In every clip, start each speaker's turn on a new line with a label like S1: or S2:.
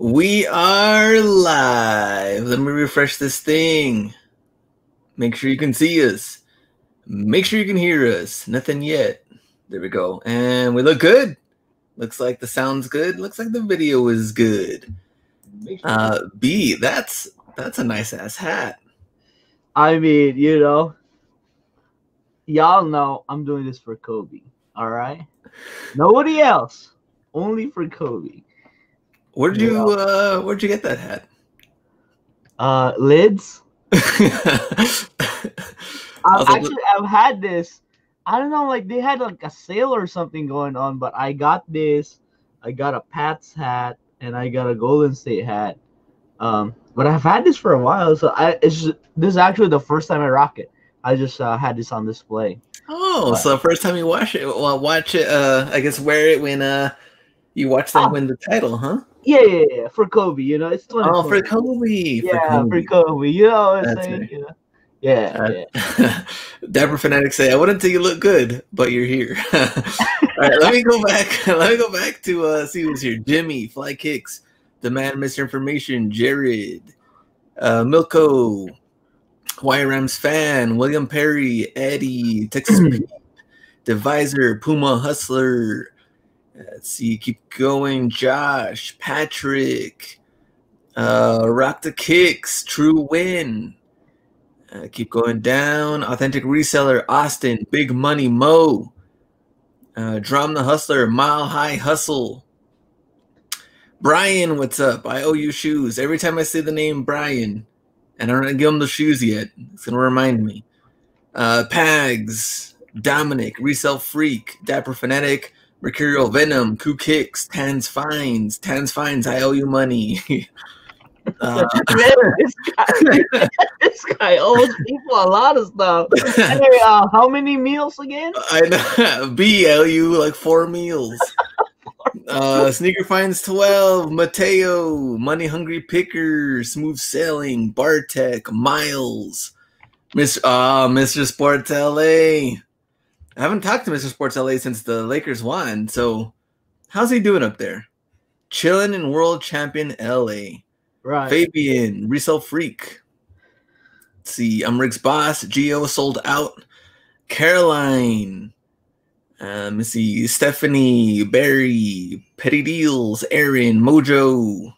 S1: We are live. Let me refresh this thing. Make sure you can see us. Make sure you can hear us. Nothing yet. There we go. And we look good. Looks like the sound's good. Looks like the video is good. Uh B, that's that's a nice ass hat.
S2: I mean, you know, y'all know I'm doing this for Kobe. All right. Nobody else. Only for Kobe.
S1: Where did you uh where'd you get that hat?
S2: Uh lids. I've actually I've had this. I don't know, like they had like a sale or something going on, but I got this. I got a Pats hat and I got a Golden State hat. Um, but I've had this for a while, so I it's just, this is actually the first time I rock it. I just uh, had this on display.
S1: Oh, so first time you watch it, well, watch it. Uh, I guess wear it when uh you watch them
S2: Oh.
S1: win the title, huh?
S2: Yeah, yeah, yeah, for Kobe, you know, it's
S1: Oh, for
S2: 2020.
S1: Kobe. for
S2: yeah,
S1: Kobe.
S2: for Kobe, you know what I'm
S1: That's
S2: saying?
S1: right.
S2: You know? Yeah, yeah.
S1: Dapper fanatics say, "I wouldn't say you look good, but you're here." All right, let me go back. Let me go back to uh, see who's here. Jimmy, Fly Kicks, the man, Mr. Information, Jared, uh, Milko, YRM's fan, William Perry, Eddie, Texas Pete, Divisor, Puma Hustler. Let's see, keep going. Josh, Patrick, uh, Rock the Kicks, True Win. Uh, keep going down. Authentic reseller, Austin, Big Money Mo, uh, Drum the Hustler, Mile High Hustle. Brian, what's up? I owe you shoes. Every time I say the name Brian, and I don't give him the shoes yet, it's gonna remind me. Uh, Pags, Dominic, Resell Freak, Dapper Fanatic, Mercurial Venom, Koo Kicks, Tans Fines, Tans Fines, I owe you money. uh,
S2: this guy, this guy owes people a lot of stuff. Hey, uh, how many meals again?
S1: I know. B L U like four meals. Uh, Sneaker Finds 12, Mateo, Money Hungry Picker, Smooth Sailing, Bartek, Miles, Miss uh Mr. Sports LA. I haven't talked to Mr. Sports LA since the Lakers won, so how's he doing up there? Chilling in World Champion LA.
S2: Right.
S1: Fabian, Resell Freak. Let's see, I'm Rick's boss. Geo sold out. Caroline. Um, let's see, Stephanie, Barry, Petty Deals, Aaron, Mojo,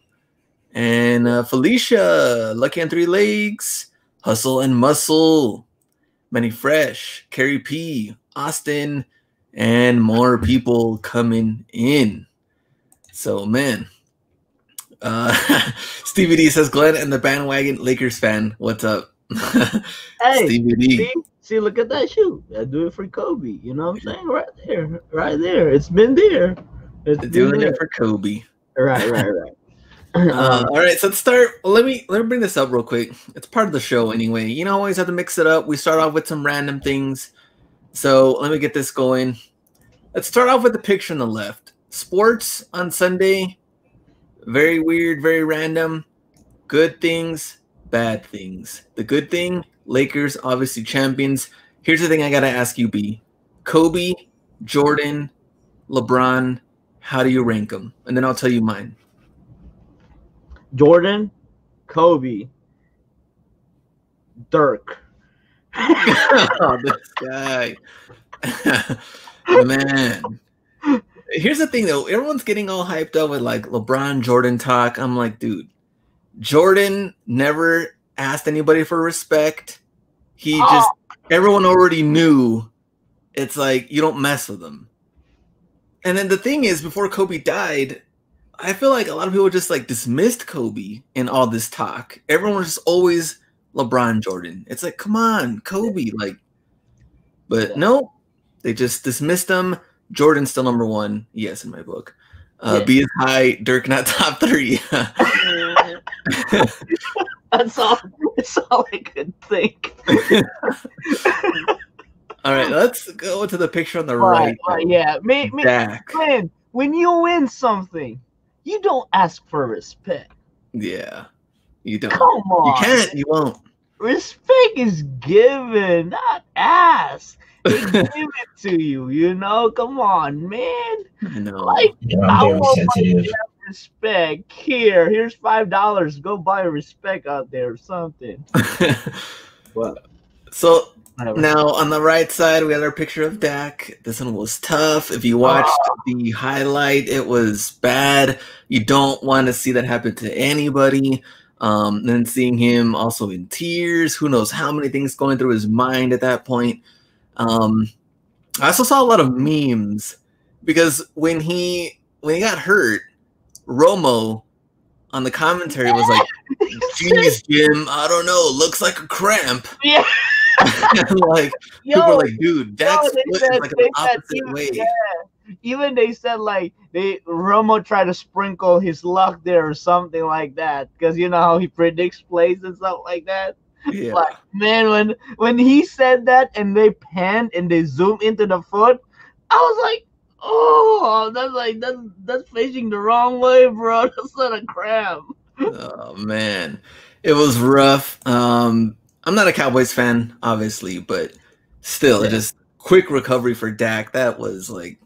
S1: and uh, Felicia, Lucky on Three Legs, Hustle and Muscle, Many Fresh, Carrie P, Austin, and more people coming in. So, man, uh, Stevie D says Glenn and the bandwagon Lakers fan. What's up?
S2: Hey,
S1: Stevie D.
S2: see, see, look at that shoe. I do it for Kobe. You know what I'm saying? Right there, right there. It's been there. It's been
S1: Doing
S2: there.
S1: it for Kobe.
S2: Right, right, right.
S1: Uh, all right, so let's start. Let me let me bring this up real quick. It's part of the show anyway. You know, always have to mix it up. We start off with some random things. So let me get this going. Let's start off with the picture on the left. Sports on Sunday. Very weird, very random. Good things, bad things. The good thing, Lakers obviously champions. Here's the thing I gotta ask you, B. Kobe, Jordan, LeBron. How do you rank them? And then I'll tell you mine.
S2: Jordan, Kobe, Dirk.
S1: Oh, this guy. Man. Here's the thing though, everyone's getting all hyped up with like LeBron Jordan talk. I'm like, dude, Jordan never asked anybody for respect. He oh. just everyone already knew it's like you don't mess with them. And then the thing is, before Kobe died, I feel like a lot of people just like dismissed Kobe in all this talk. Everyone was just always LeBron Jordan. It's like, come on, Kobe. Like, but no, they just dismissed him. Jordan's still number one. Yes, in my book. Uh,
S2: Yeah.
S1: B is high. Dirk not top three.
S2: That's all. That's all I could think.
S1: all right, let's go to the picture on the
S2: Right,
S1: right.
S2: right, yeah. Me, me, man, when you win something, you don't ask for respect.
S1: Yeah, you don't.
S2: Come on.
S1: You can't. You won't.
S2: Respect is given, not asked. They give it to you, you know? Come on, man.
S1: I know.
S2: Like,
S3: Yeah,
S2: I
S3: I'm very
S2: want my
S3: sensitive.
S2: respect. Here, here's five dollars. Go buy respect out there or something. What?
S1: so
S2: Whatever.
S1: now on the right side, we had our picture of Dak. This one was tough. If you watched
S2: Oh.
S1: the highlight, it was bad. You don't want to see that happen to anybody. Um, then seeing him also in tears, who knows how many things going through his mind at that point. Um, I also saw a lot of memes because when he when he got hurt, Romo on the commentary was like, "Geez, Jim, I don't know, looks like a cramp."
S2: yeah.
S1: Like
S2: Yo,
S1: people are like, "Dude, that's
S2: they
S1: foot
S2: said-
S1: is like an opposite way."
S2: yeah. Even they said like they Romo tried to sprinkle his luck there or something like that because you know how he predicts plays and stuff like that.
S1: Yeah,
S2: Like man, when when he said that and they panned and they zoomed into the foot, I was like, oh, that's like that's that's facing the wrong way, bro. That's not a cramp.
S1: oh man, it was rough. Um, I'm not a Cowboys fan, obviously, but still,
S2: Yeah.
S1: just quick recovery for Dak. That was like,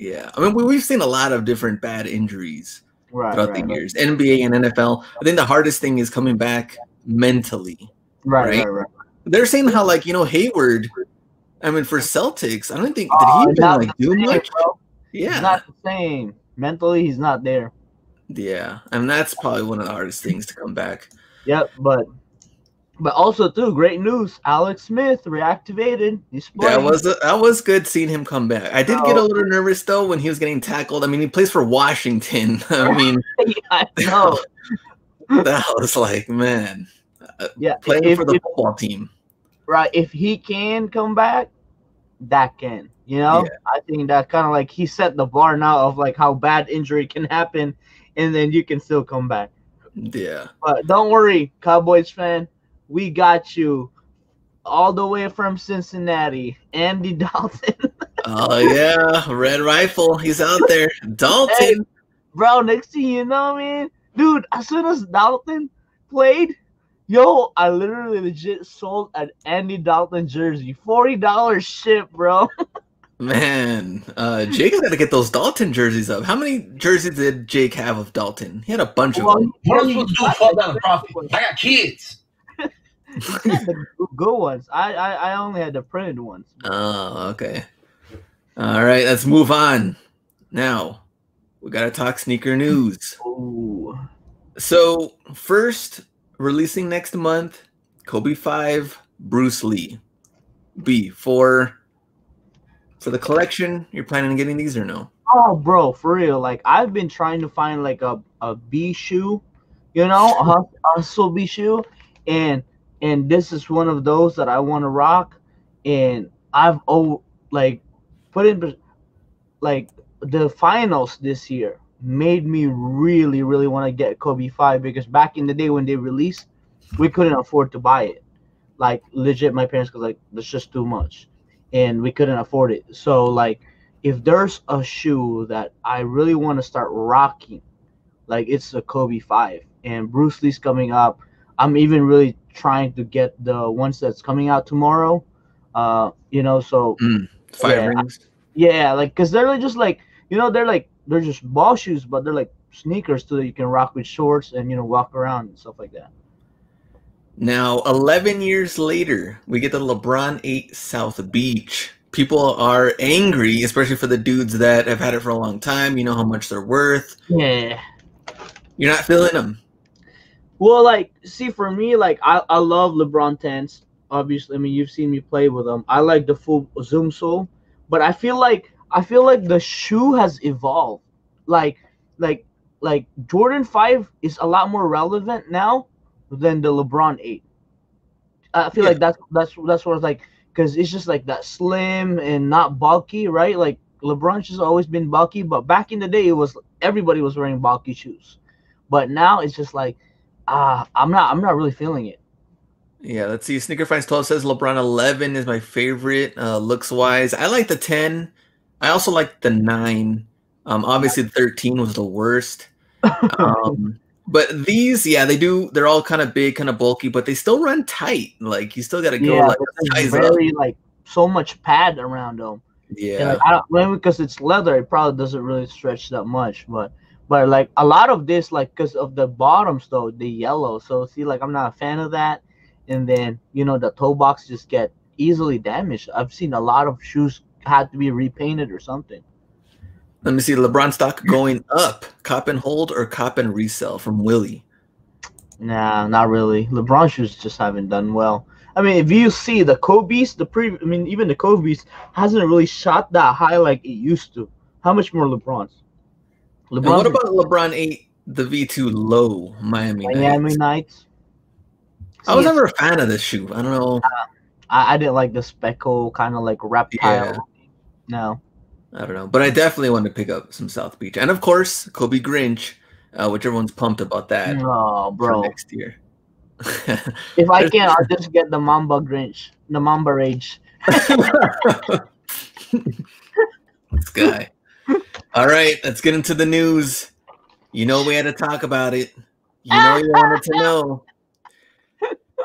S1: yeah. I mean, we, we've seen a lot of different bad injuries
S2: Right,
S1: throughout
S2: right,
S1: the
S2: right,
S1: years, NBA and NFL. I think the hardest thing is coming back mentally.
S2: right,
S1: right? They're saying how like you know Hayward. I mean, for Celtics, I don't think did he uh,
S2: even
S1: like do
S2: same,
S1: much.
S2: bro. He's
S1: Yeah,
S2: not the same. Mentally, he's not there.
S1: yeah, and that's probably one of the hardest things to come back.
S2: Yep, but but also too great news. Alex Smith reactivated. He's playing.
S1: That was that was good seeing him come back. I did get a
S2: Oh.
S1: little nervous though when he was getting tackled. I mean, he plays for Washington. I mean,
S2: I know.
S1: that was like, man, uh,
S2: Yeah,
S1: playing
S2: if,
S1: for the
S2: if-
S1: football team.
S2: right. If he can come back, that can. You know,
S1: Yeah.
S2: I think that kind of like he set the bar now of like how bad injury can happen, and then you can still come back.
S1: Yeah,
S2: But don't worry, Cowboys fan, we got you all the way from Cincinnati. Andy Dalton.
S1: oh yeah, Red Rifle, he's out there. Dalton,
S2: Bro, next thing you know, man, dude, as soon as Dalton played, yo, I literally legit sold an Andy Dalton jersey. $40 ship, bro.
S1: man, uh, Jake's got to get those Dalton jerseys up. How many jerseys did Jake have of Dalton? He had a bunch of them.
S3: What am I supposed to do? Fall down the profit? I got kids.
S2: The good ones. I, I, I only had the printed ones.
S1: Oh, okay. All right, let's move on. Now, we got to talk sneaker news.
S2: Ooh.
S1: So, first, releasing next month, Kobe 5, Bruce Lee. B, for for the collection, you're planning on getting these or no?
S2: Oh, bro, for real. Like, I've been trying to find like a, a B shoe, you know, a hustle B shoe, and and this is one of those that I want to rock, and I've oh like put in like the finals this year made me really really want to get Kobe Five because back in the day when they released, we couldn't afford to buy it. Like legit, my parents was like, "That's just too much," and we couldn't afford it. So like if there's a shoe that I really want to start rocking, like it's a Kobe Five, and Bruce Lee's coming up. I'm even really trying to get the ones that's coming out tomorrow. Uh, you know, so
S1: Fire
S2: Yeah.
S1: rings.
S2: yeah, like because they're just like you know they're like they're just ball shoes, but they're like sneakers too that you can rock with shorts and you know walk around and stuff like that.
S1: Now, 11 years later, we get the LeBron 8 South Beach. People are angry, especially for the dudes that have had it for a long time. You know how much they're worth.
S2: Yeah.
S1: You're not feeling them.
S2: Well, like, see, for me, like, I, I love LeBron 10s. Obviously, I mean, you've seen me play with them. I like the full Zoom sole, but I feel like I feel like the shoe has evolved. Like, like, like Jordan 5 is a lot more relevant now than the LeBron 8. I feel
S1: Yeah.
S2: like that's that's that's what it's like because it's just like that slim and not bulky, right? Like LeBron's just always been bulky, but back in the day, it was everybody was wearing bulky shoes. But now it's just like, ah, I'm not, I'm not really feeling it.
S1: Yeah, let's see. Sneaker Finds 12 says LeBron 11 is my favorite uh, looks wise. I like the 10. I also like the 9. Um, obviously, the 13 was the worst. Um, but these, yeah, they do. They're all kind of big, kind of bulky, but they still run tight. Like, you still got to go,
S2: yeah,
S1: like,
S2: there's
S1: size up.
S2: like so much pad around them. And,
S1: Yeah.
S2: like, I don't, maybe because it's leather, it probably doesn't really stretch that much. But But like a lot of this, like because of the bottoms though, the yellow. So see, like I'm not a fan of that. And then you know the toe box just get easily damaged. I've seen a lot of shoes had to be repainted or something.
S1: Let me see LeBron stock going up. Cop and hold or cop and resell from Willie.
S2: Nah, not really. LeBron shoes just haven't done well. I mean, if you see the Kobe's, the pre, I mean, even the Kobe's hasn't really shot that high like it used to. How much more LeBron's?
S1: And what about LeBron 8, the V2 low Miami
S2: Miami
S1: Nights?
S2: Nights?
S1: I was never a fan of this shoe. I don't know.
S2: I, I didn't like the speckle kind of like reptile.
S1: Yeah.
S2: No.
S1: I don't know. But I definitely want to pick up some South Beach. And of course, Kobe Grinch, uh, which everyone's pumped about that
S2: Oh, bro.
S1: next year.
S2: If I can, I'll just get the Mamba Grinch, the Mamba Rage.
S1: this guy. All right, let's get into the news. You know we had to talk about it. You know you wanted to know.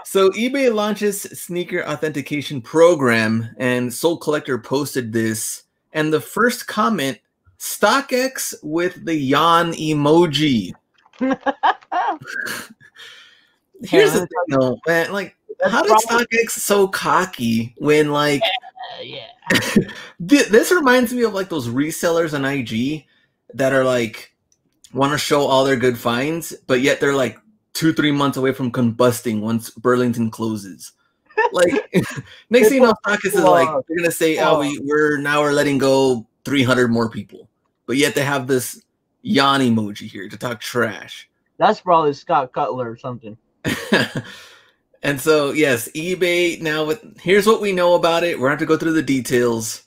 S1: So eBay launches sneaker authentication program, and Sole Collector posted this. And the first comment: StockX with the yawn emoji. Here's the thing, though, man. Like, how did
S2: probably-
S1: StockX so cocky when like
S2: Uh, yeah.
S1: This reminds me of like those resellers on IG that are like want to show all their good finds, but yet they're like two, three months away from combusting once Burlington closes. Like next thing you know, StockX is like they're gonna say, "Oh, we, we're now we're letting go 300 more people," but yet they have this yawn emoji here to talk trash.
S2: That's probably Scott Cutler or something.
S1: and so yes, eBay now with here's what we know about it. We're gonna have to go through the details.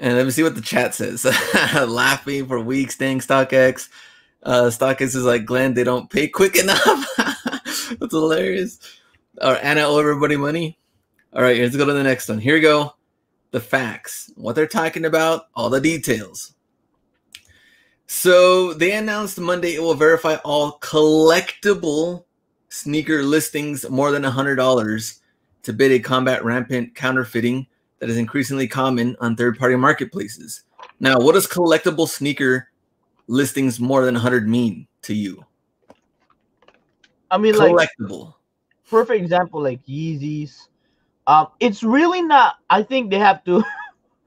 S1: And let me see what the chat says. Laughing for weeks, dang StockX. Uh StockX is like Glenn, they don't pay quick enough. That's hilarious. Or Anna owe everybody money. All right, let's go to the next one. Here we go. The facts, what they're talking about, all the details. So they announced Monday it will verify all collectible sneaker listings more than $100 to bid a combat rampant counterfeiting that is increasingly common on third party marketplaces. Now, what does collectible sneaker listings more than 100 mean to you?
S2: I mean, like
S1: Collectible.
S2: perfect example, like Yeezys. Um, it's really not. I think they have to.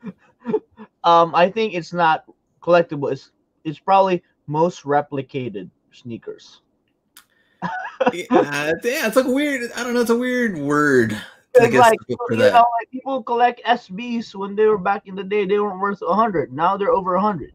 S2: um, I think it's not collectible. It's it's probably most replicated sneakers.
S1: Yeah, it's like weird. I don't know. It's a weird word. I guess
S2: like, you know, like people collect SBs when they were back in the day. They weren't worth a hundred. Now they're over a hundred.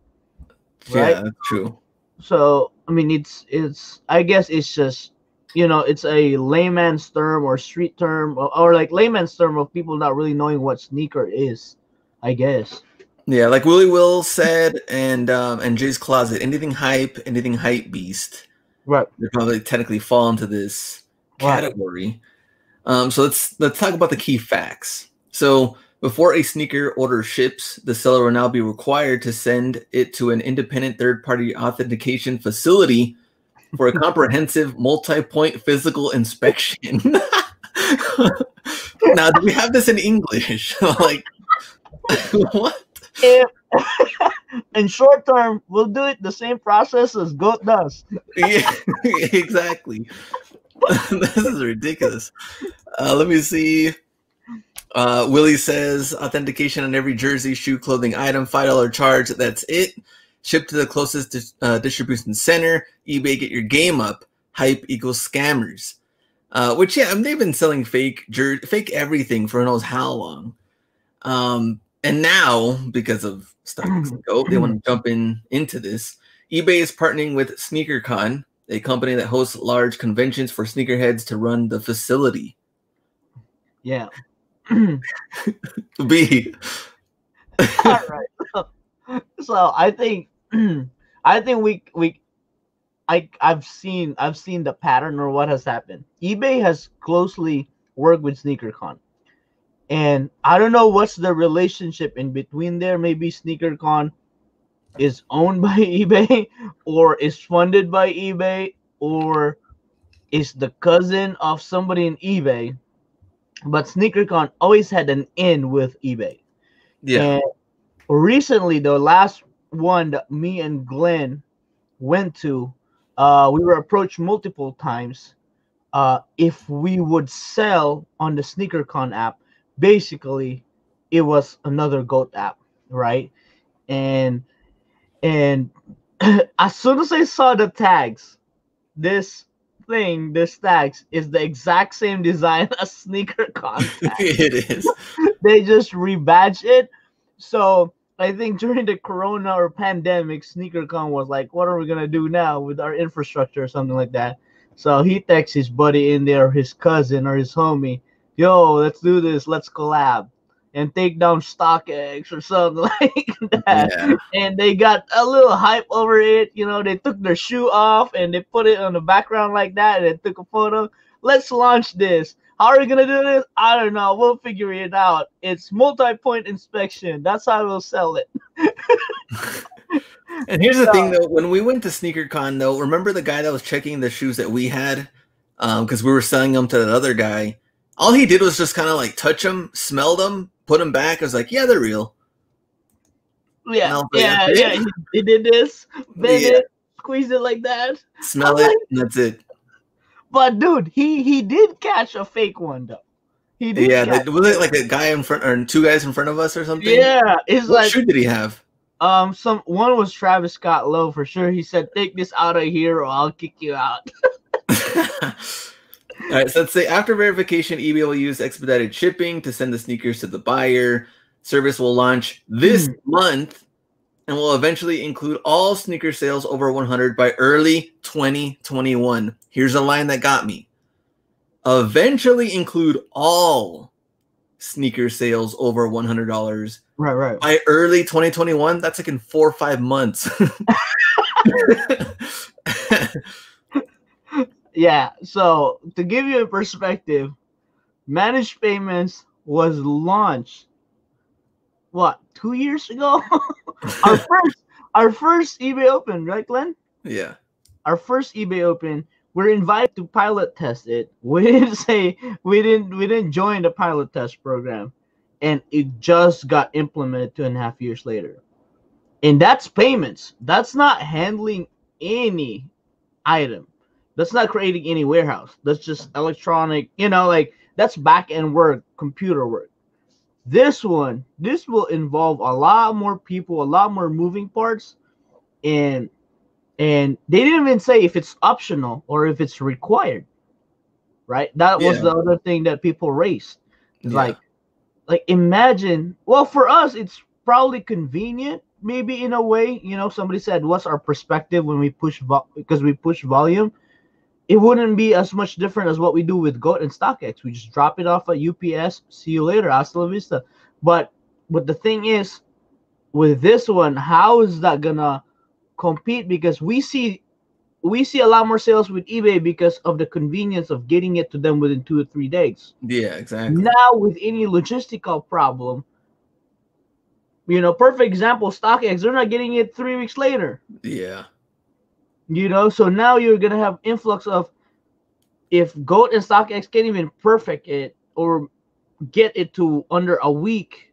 S2: right?
S1: Yeah, true.
S2: So I mean, it's it's. I guess it's just you know, it's a layman's term or street term or, or like layman's term of people not really knowing what sneaker is. I guess.
S1: Yeah, like Willie Will said, and um, and Jay's Closet. Anything hype, anything hype beast.
S2: Right.
S1: They probably technically fall into this
S2: Right.
S1: category. Um, so let's let's talk about the key facts. So before a sneaker order ships, the seller will now be required to send it to an independent third-party authentication facility for a comprehensive multi-point physical inspection. now, do we have this in English? like, what?
S2: If in short term, we'll do it the same process as goat does.
S1: yeah, exactly. this is ridiculous. Uh, let me see. Uh, Willie says authentication on every jersey, shoe, clothing item, five dollar charge. That's it. Ship to the closest uh, distribution center. eBay, get your game up. Hype equals scammers. Uh, which yeah, I mean, they've been selling fake jer- fake everything for who knows how long. Um, and now because of StockX and Goat, they want to mm. jump in into this. eBay is partnering with SneakerCon, a company that hosts large conventions for sneakerheads to run the facility.
S2: Yeah.
S1: B.
S2: All right. So I think I think we we I I've seen I've seen the pattern or what has happened. eBay has closely worked with SneakerCon. And I don't know what's the relationship in between there. Maybe SneakerCon is owned by eBay or is funded by eBay or is the cousin of somebody in eBay. But SneakerCon always had an in with eBay.
S1: Yeah.
S2: And recently, the last one that me and Glenn went to, uh, we were approached multiple times uh, if we would sell on the SneakerCon app. Basically, it was another goat app, right? And and as soon as I saw the tags, this thing, this tags is the exact same design as SneakerCon.
S1: it is.
S2: they just rebadge it. So I think during the corona or pandemic, SneakerCon was like, what are we gonna do now with our infrastructure or something like that? So he texts his buddy in there, his cousin or his homie, yo, let's do this, let's collab and take down StockX or something like that.
S1: Yeah.
S2: And they got a little hype over it. You know, they took their shoe off and they put it on the background like that and they took a photo. Let's launch this. How are we gonna do this? I don't know. We'll figure it out. It's multi-point inspection. That's how we'll sell it.
S1: And here's the thing though, when we went to SneakerCon though, remember the guy that was checking the shoes that we had? Um, because we were selling them to that other guy. All he did was just kind of like touch them, smell them, put them back. I was like, yeah, they're real.
S2: Yeah, yeah,
S1: yeah.
S2: He, he did this, bend
S1: Yeah.
S2: it, squeezed it like that.
S1: Smell
S2: I'm
S1: it,
S2: like-
S1: and that's it.
S2: But dude, he he did catch a fake one though. He did.
S1: Yeah, was it like a guy in front or two guys in front of us or something?
S2: yeah. It's
S1: What
S2: like
S1: shoe did he have?
S2: um some one was Travis Scott Low for sure. He said, "Take this out of here, or I'll kick you out."
S1: All right, so let's say after verification, eBay will use expedited shipping to send the sneakers to the buyer. Service will launch this
S2: Hmm.
S1: month and will eventually include all sneaker sales over 100 by early 2021. Here's a line that got me. Eventually include all sneaker sales over $100
S2: Right, right.
S1: by early 2021. That's like in four or five months.
S2: Yeah. So to give you a perspective, managed payments was launched what two years ago. our first, our first eBay Open, right, Glenn?
S1: yeah.
S2: Our first eBay Open. We're invited to pilot test it. We didn't say we didn't we didn't join the pilot test program, and it just got implemented two and a half years later. And that's payments. That's not handling any item. That's not creating any warehouse. That's just electronic, you know, like that's back end work, computer work. This one, this will involve a lot more people, a lot more moving parts, and and they didn't even say if it's optional or if it's required. Right? That was
S1: Yeah.
S2: the other thing that people raised. It's
S1: Yeah.
S2: like like imagine well for us it's probably convenient maybe in a way you know somebody said what's our perspective when we push vo- because we push volume it wouldn't be as much different as what we do with goat and stockx. We just drop it off at ups see you later. Hasta la vista. But but the thing is with this one how is that gonna compete? Because we see we see a lot more sales with ebay because of the convenience of getting it to them within two or three days.
S1: Yeah, exactly.
S2: now with any logistical problem you know perfect example stockx. They're not getting it three weeks later.
S1: Yeah.
S2: You know so now you're gonna have influx of if goat and stockx can't even perfect it or get it to under a week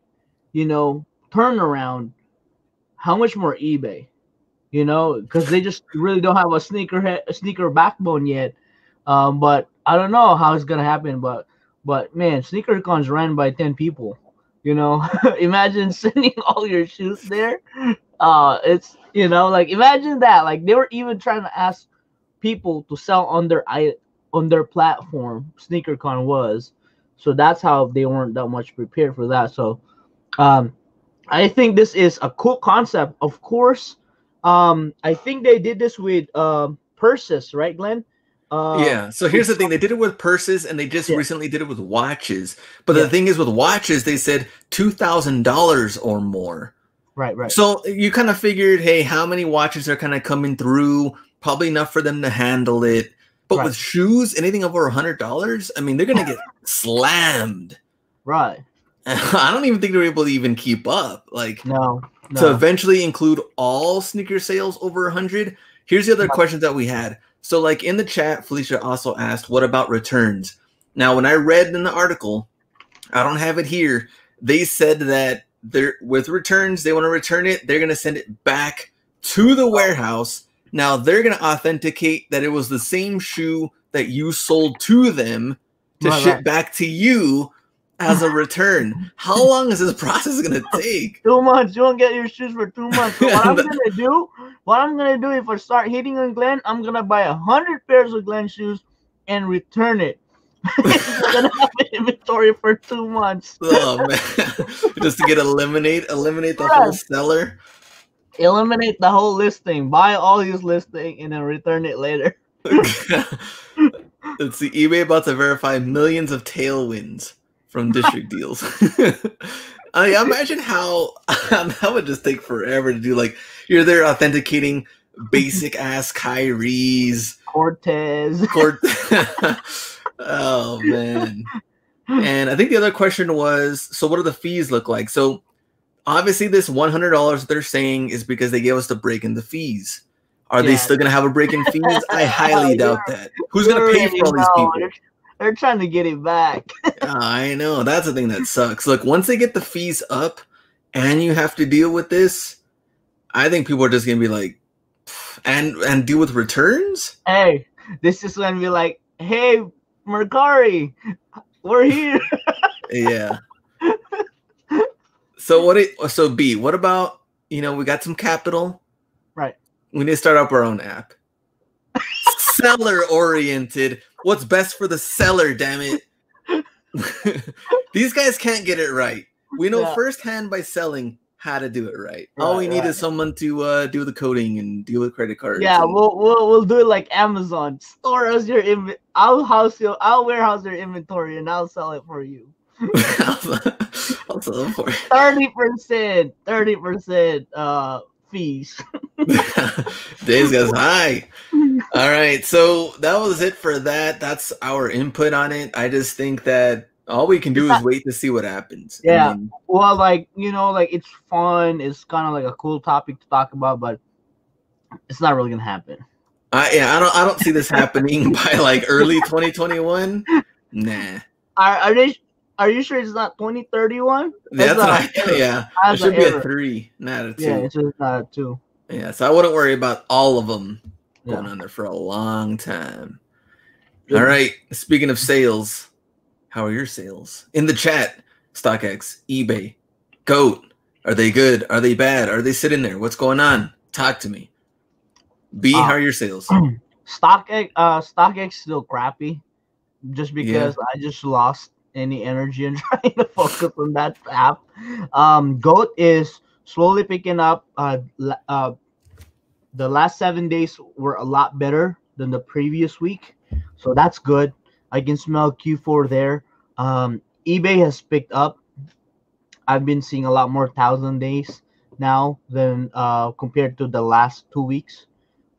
S2: you know turnaround how much more ebay? You know because they just really don't have a sneaker head, a sneaker backbone yet. Um but i don't know how it's gonna happen but but man sneakercon's ran by 10 people. You know imagine sending all your shoes there uh it's you know like imagine that like they were even trying to ask people to sell on their i on their platform sneakercon was so that's how they weren't that much prepared for that so um i think this is a cool concept of course um i think they did this with um purses right glenn uh,
S1: yeah. So here's the thing: they did it with purses, and they just
S2: Yeah.
S1: recently did it with watches. But
S2: Yeah.
S1: the thing is, with watches, they said two thousand dollars or more.
S2: Right right
S1: So you kind of figured, hey, how many watches are kind of coming through? Probably enough for them to handle it. But
S2: Right.
S1: with shoes, anything over a hundred dollars, I mean, they're gonna get slammed.
S2: right
S1: I don't even think they're able to even keep up. Like
S2: no no
S1: to eventually include all sneaker sales over a 100 here's the other questions that we had so like in the chat felicia also asked what about returns now when i read in the article i don't have it here they said that they're with returns they want to return it they're going to send it back to the warehouse Now they're gonna authenticate that it was the same shoe that you sold to them to
S2: Right,
S1: ship
S2: right.
S1: back to you as a return. How long is this process gonna take?
S2: Two months. You won't get your shoes for two months. So what I'm gonna do, what I'm gonna do if I start hitting on Glenn, I'm gonna buy a hundred pairs of Glenn shoes and return it. Gonna have an inventory for two months.
S1: Oh man, just to get eliminate eliminate the whole seller.
S2: Eliminate the whole listing. Buy all these listing and then return it later.
S1: Let's see. eBay about to verify millions of tailwinds from district deals. I imagine how that would just take forever to do. Like you're there authenticating basic ass Kyrie's
S2: Cortez.
S1: court. Oh man. And I think the other question was, so what do the fees look like? So obviously this one hundred dollars they're saying is because they gave us the break in the fees. Are they still gonna have a break in fees? I highly
S2: Yeah.
S1: doubt that. Who's gonna pay for all these people?
S2: They're, they're trying to get it back.
S1: I know that's the thing that sucks. Look, once they get the fees up and you have to deal with this, I think people are just gonna be like, and and deal with returns.
S2: hey, this is when we're like, hey, Mercari, we're here.
S1: Yeah. so what? It, so B. What about you know we got some capital.
S2: Right.
S1: We need to start up our own app. seller oriented. What's best for the seller? Damn it. These guys can't get it right. We know
S2: Yeah.
S1: firsthand by selling how to do it right. All we
S2: Right,
S1: need
S2: right.
S1: is someone to uh, do the coding and deal with credit cards.
S2: Yeah,
S1: and-
S2: we'll, we'll we'll do it like Amazon. Store us your inv- I'll house you. I'll warehouse your inventory and I'll sell it for you.
S1: I'll sell them for you.
S2: Thirty percent, thirty percent uh fees.
S1: Days goes high. All right, so that was it for that. That's our input on it. I just think that all we can do is wait to see what happens. I
S2: Yeah.
S1: mean,
S2: Well, like you know, like it's fun. It's kind of like a cool topic to talk about, but it's not really gonna happen.
S1: I yeah, I don't I don't see this happening by like early 2021. Nah.
S2: Are are they? Are you sure it's not twenty thirty one?
S1: That's what I, yeah. It should be a three, not a two.
S2: Yeah,
S1: Yeah,
S2: it's just not a two.
S1: Yeah, so I wouldn't worry about all of them
S2: Yeah.
S1: going on there for a long time. All right. Speaking of sales, how are your sales? In the chat, StockX, eBay, Goat. Are they good? Are they bad? Are they sitting there? What's going on? Talk to me. B,
S2: Uh,
S1: how are your sales?
S2: StockX, uh, StockX still crappy, just because I just lost any energy in trying to focus on that app. Um, Goat is slowly picking up. Uh, uh, the last seven days were a lot better than the previous week, so that's good. I can smell Q4 there. Um, eBay has picked up. I've been seeing a lot more thousand days now than uh, compared to the last two weeks.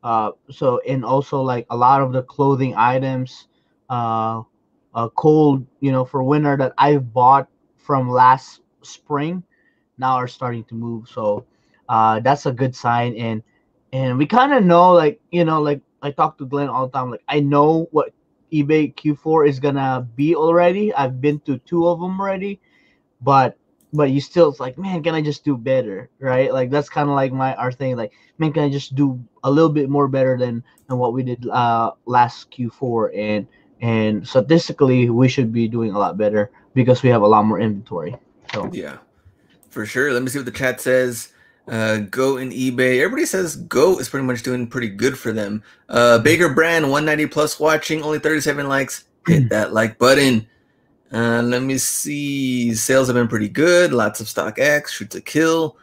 S2: Uh, so and also like a lot of the clothing items, uh, cold, you know, for winter that I've bought from last spring, now are starting to move. So uh, that's a good sign. And and we kind of know, like you know, like I talk to Glenn all the time. Like I know what eBay Q4 is gonna be already. I've been to two of them already, but but you still it's like man can i just do better right like that's kind of like my our thing like man can i just do a little bit more better than than what we did uh last q4 and and statistically we should be doing a lot better because we have a lot more inventory so
S1: Yeah, for sure. Let me see what the chat says. Uh, Goat and eBay. Everybody says Goat is pretty much doing pretty good for them. Uh, Baker Brand, 190 plus watching, only 37 likes. Hit that like button. Uh, let me see. Sales have been pretty good. Lots of Stock X, Shoot to Kill.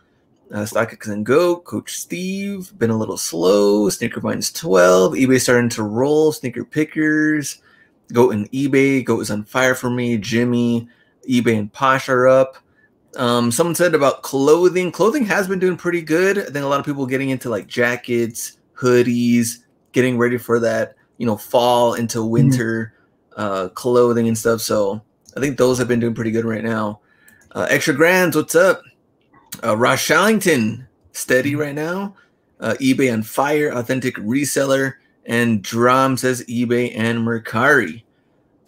S1: Uh, Stock X and Goat. Coach Steve, been a little slow. Sneaker Finds 12. eBay starting to roll. Sneaker Pickers. Goat and eBay. Goat is on fire for me. Jimmy. eBay and Posh are up. Um, someone said about clothing. Clothing has been doing pretty good. I think a lot of people getting into like jackets, hoodies, getting ready for that, you know, fall into winter uh, clothing and stuff. So I think those have been doing pretty good right now. Uh, Extra Grands, what's up? Uh, Ross Shallington, steady right now. Uh, eBay on fire, authentic reseller, and Drum says eBay and Mercari.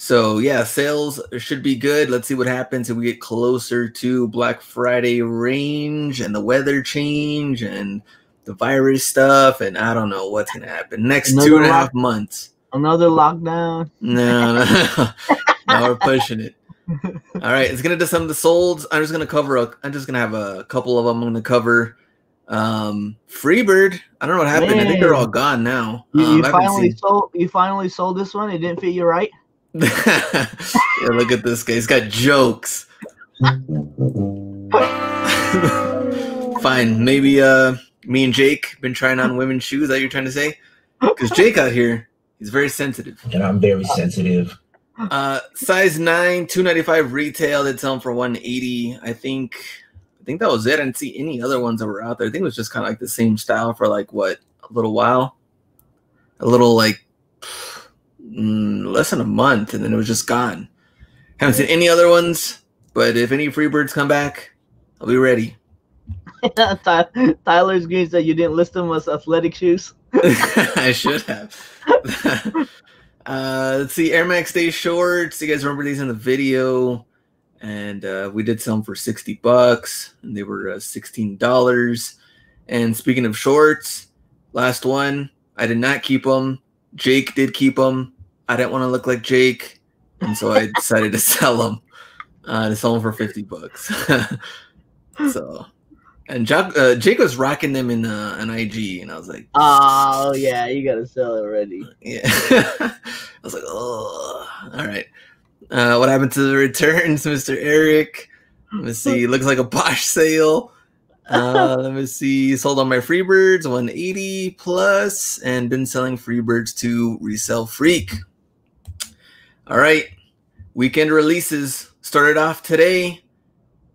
S1: So yeah, sales should be good. Let's see what happens if we get closer to Black Friday range and the weather change and the virus stuff, and I don't know what's gonna happen next
S2: Another
S1: two and a half
S2: lock-
S1: months.
S2: Another lockdown.
S1: No, no, no. now we're pushing it. All right, it's gonna do some of the solds. I'm just gonna cover. A, I'm just gonna have a couple of them. I'm gonna cover. Um, Freebird. I don't know what happened. I think they're all gone now.
S2: You,
S1: Um,
S2: you finally sold. You finally sold this one. It didn't fit you right.
S1: Yeah, look at this guy. He's got jokes. Fine. Maybe uh me and Jake been trying on women's shoes. That you're trying to say? Because Jake out here, he's very sensitive.
S3: And I'm very sensitive.
S1: Uh size nine, 295 retail, they'd sell them for 180. I think I think that was it. I didn't see any other ones that were out there. I think it was just kind of like the same style for like what a little while. A little like mm, less than a month, and then it was just gone. Haven't seen any other ones, but if any Freebirds come back, I'll be ready.
S2: Ty- Tyler's Green said you didn't list them as athletic shoes.
S1: I should have. uh, let's see, Air Max Day shorts. You guys remember these in the video? And uh, we did sell them for sixty bucks, and they were uh, sixteen dollars. And speaking of shorts, last one, I did not keep them. Jake did keep them. I didn't want to look like Jake, and so I decided to sell them. Uh, to sell them for fifty bucks. so, and Jack, uh, Jake was rocking them in uh, an IG, and I was like,
S2: Oh yeah, you gotta sell it already.
S1: yeah. I was like, oh, all right. Uh, what happened to the returns, Mr. Eric? Let me see. Looks like a Posh sale. Uh, let me see. Sold on my Freebirds, 180 plus, and been selling Freebirds to Resell Freak. All right. Weekend releases started off today.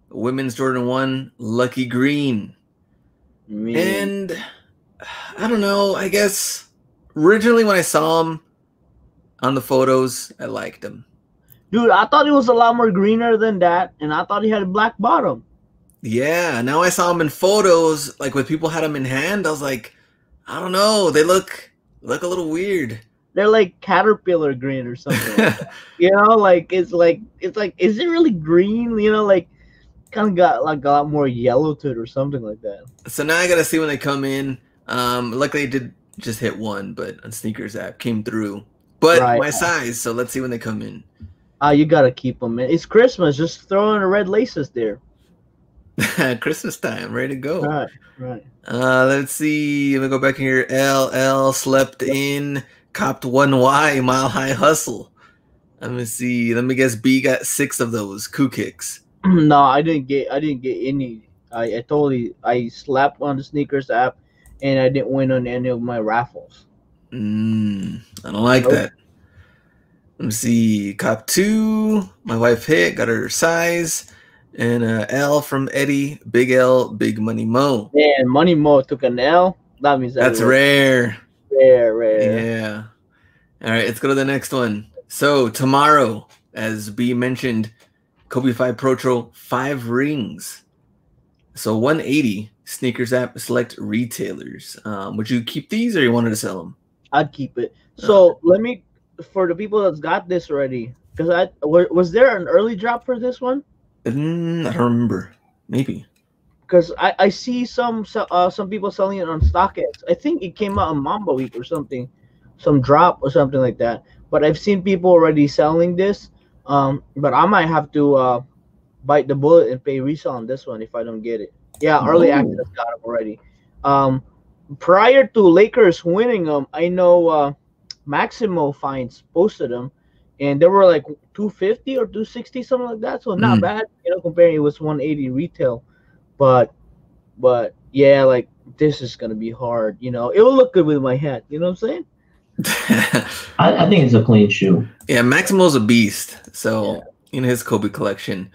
S1: Women's Jordan 1 Lucky Green.
S2: Man.
S1: And I don't know. I guess originally when I saw him on the photos, I liked him.
S2: Dude, I thought it was a lot more greener than that, and I thought he had a black bottom.
S1: Yeah. Now I saw him in photos, like when people had him in hand. I was like, I don't know. They look look a little weird.
S2: They're like caterpillar green or something. like. You know, like it's like it's like is it really green? You know, like kind of got like a lot more yellow to it or something like that.
S1: so now I gotta see when they come in. Um, luckily I did just hit one, but on sneakers app came through. But
S2: Right.
S1: my size, so let's see when they come in.
S2: Ah, you gotta keep them. Man. It's Christmas. Just throw in the red laces there.
S1: Christmas time, ready to go.
S2: Right, right.
S1: Uh, let's see. Let me go back here. LL slept in, copped one Y, mile high hustle. Let me see. Let me guess. B got six of those coup kicks.
S2: no, I didn't get. I didn't get any. I, I totally. I slapped on the sneakers app, and I didn't win on any of my raffles.
S1: Mm, I don't like
S2: Nope.
S1: that. Let me see. Cop two. My wife hit. Got her size. And uh, L from Eddie. Big L. Big Money Mo.
S2: Man, Money Mo took an L. That means
S1: that
S2: That's
S1: rare.
S2: Rare, rare.
S1: Yeah. All right, let's go to the next one. So tomorrow, as B mentioned, Kobe 5 Protro five rings. So 180 sneakers app select retailers. Um, would you keep these or you wanted to sell them?
S2: I'd keep it. So let me, for the people that's got this already, because I was there an early drop for this one?
S1: Mm, I don't remember. Maybe.
S2: Because I, I see some uh, some people selling it on StockX. I think it came out on Mamba Week or something, some drop or something like that. But I've seen people already selling this. Um, but I might have to uh, bite the bullet and pay resale on this one if I don't get it. Yeah, early
S1: Ooh.
S2: access got them already. Um, prior to Lakers winning them, I know uh, Maximo Finds posted them, and they were like 250 or 260, something like that. So not
S1: Mm.
S2: bad, you know, comparing it was 180 retail. But, but yeah, like this is gonna be hard. You know, it will look good with my hat. You know what I'm saying?
S3: I, I think it's a clean shoe.
S1: yeah, Maximo's a beast. So
S2: Yeah.
S1: in his Kobe collection.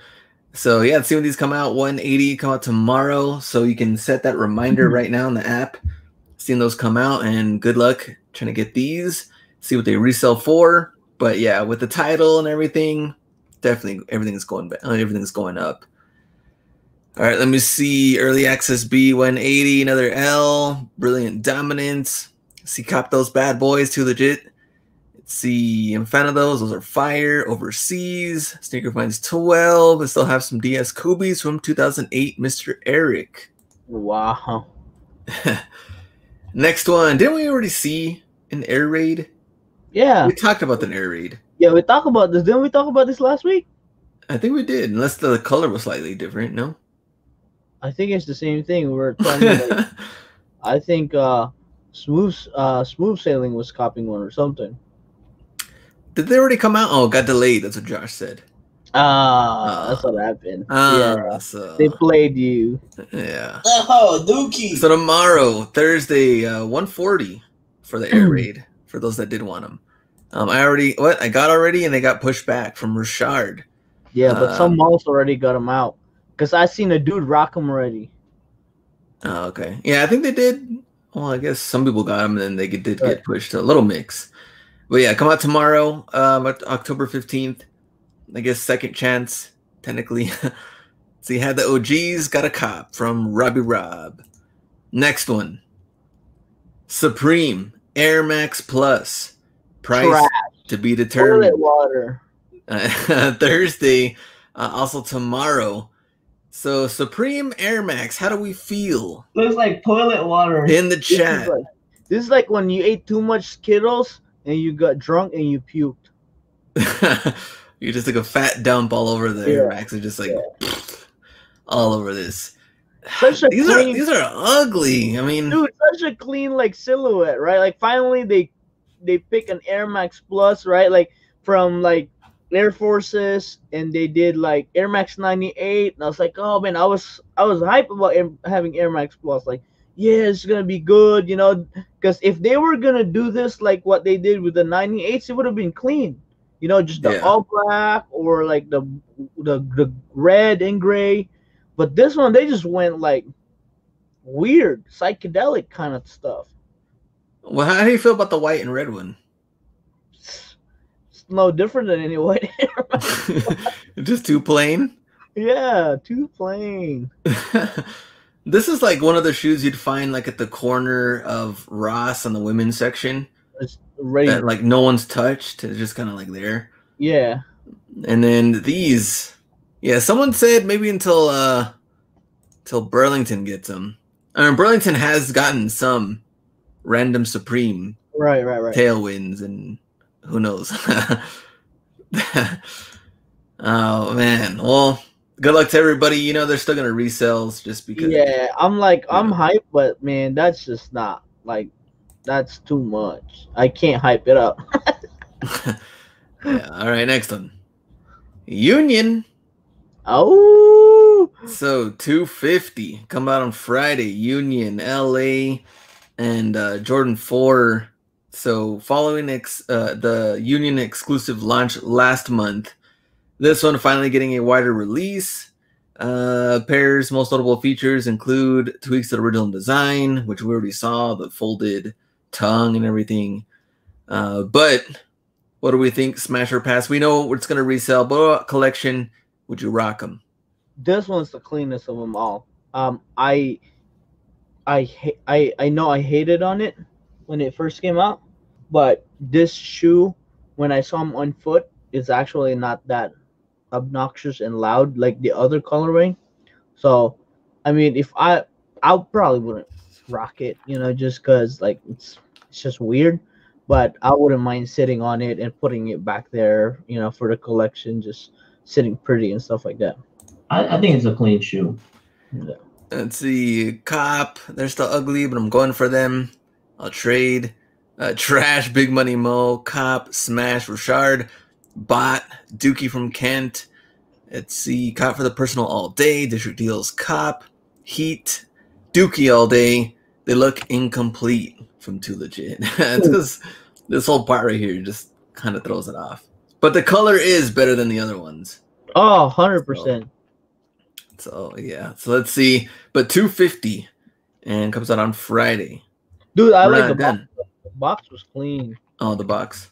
S1: So yeah, let's see when these come out. 180 come out tomorrow. So you can set that reminder mm-hmm. right now in the app. Seeing those come out and good luck trying to get these. See what they resell for. But yeah, with the title and everything, definitely everything's going back. Everything's going up. All right, let me see. Early access B 180, another L, brilliant dominance. See, cop those bad boys, too legit. Let's see, I'm a fan of those. Those are fire overseas. Sneaker finds 12. I still have some DS Kobe's from 2008, Mr. Eric.
S2: Wow.
S1: Next one. Didn't we already see an air raid?
S2: Yeah,
S1: We talked about an air raid.
S2: yeah. We talked about this. Didn't we talk about this last week?
S1: I think we did, unless the color was slightly different. No.
S2: I think it's the same thing. We We're trying to. Like, I think uh, smooth uh, smooth sailing was copying one or something.
S1: did they already come out? Oh, got delayed. That's what Josh said.
S2: Ah, that's what happened.
S1: Ah,
S2: yeah,
S1: so,
S2: they played you.
S1: yeah.
S3: Oh, Dookie.
S1: So tomorrow, Thursday, uh, 140 for the air raid. For those that did want them, um, I already what I got already, and they got pushed back from Richard.
S2: Yeah, but some
S1: Um,
S2: malls already got them out. Cause I seen a dude rock them already.
S1: Oh, okay. Yeah, I think they did. Well, I guess some people got them, and then they get- did get pushed. To a little mix. But yeah, come out tomorrow, um, October 15th. I guess second chance, technically. so you had the OGs, got a cop from Robbie Rob. Next one Supreme Air Max Plus. Price
S2: Trash.
S1: to be determined.
S2: Toilet water.
S1: Uh, Thursday, uh, also tomorrow. So Supreme Air Max, how do we feel
S3: Looks like toilet water.
S1: in the
S2: This is,
S1: chat?
S2: like, this is like when you ate too much Skittles and you got drunk and you puked.
S1: you just like a fat dump all over the Air
S2: Yeah.
S1: Max, and just like all over this.
S2: Such a
S1: these are these are ugly. I mean,
S2: Dude, such a clean like silhouette, right? Like finally they they pick an Air Max Plus, right? Like from like Air Forces, and they did like Air Max 98, and I was like, oh man, I was I was hyped about Air, having Air Max Plus. Like, yeah, it's gonna be good, you know, because if they were gonna do this like what they did with the 98s, it would have been clean. You know, just the
S1: Yeah.
S2: all black or like the the the red and gray. But this one, they just went like weird, psychedelic kind of stuff.
S1: well, how do you feel about the white and red one?
S2: It's no different than any white Air Max.
S1: just too plain.
S2: yeah, too plain.
S1: this is like one of the shoes you'd find like at the corner of Ross on the women's section
S2: It's ready.
S1: that like no one's touched. It's just kind of like there.
S2: yeah,
S1: And then these, yeah, someone said maybe until uh till Burlington gets them. I mean, Burlington has gotten some random Supreme
S2: right, right, right.
S1: tailwinds, and who knows? oh man, well, good luck to everybody. You know they're still gonna resells just because.
S2: Yeah, I'm like I'm
S1: Yeah.
S2: hyped, but man, that's just not like that's too much. I can't hype it up.
S1: yeah. All right, next one. Union.
S2: Oh,
S1: So 250 come out on Friday. Union, LA, and uh, Jordan 4. So following ex- uh, the Union exclusive launch last month, this one finally getting a wider release. Uh, pairs most notable features include tweaks to the original design, which we already saw, the folded tongue and everything. Uh, but what do we think? Smash or pass? We know it's going to resell, but collection would you rock them?
S2: this one's the cleanest of them all. Um, I, I, I, I know I hated on it when it first came out, but this shoe, when I saw him on foot, is actually not that obnoxious and loud like the other colorway. So, I mean, if I, I probably wouldn't rock it, you know, just cause like it's it's just weird. But I wouldn't mind sitting on it and putting it back there, you know, for the collection, just sitting pretty and stuff like that.
S3: I, I think it's a clean shoe.
S1: Let's see, cop. They're still ugly, but I'm going for them. I'll trade. Uh, trash, big money mo, cop, smash, Richard, bot, Dookie from Kent. Let's see, cop for the personal all day. District deals, cop, heat, Dookie all day. They look incomplete from Too Legit. because this whole part right here just kind of throws it off. But the color is better than the other ones.
S2: Oh, 100%.
S1: So yeah. So let's see. But 250 and comes out on Friday.
S2: Dude, I
S1: We're
S2: like the
S1: done.
S2: Box. Was clean.
S1: Oh, the box.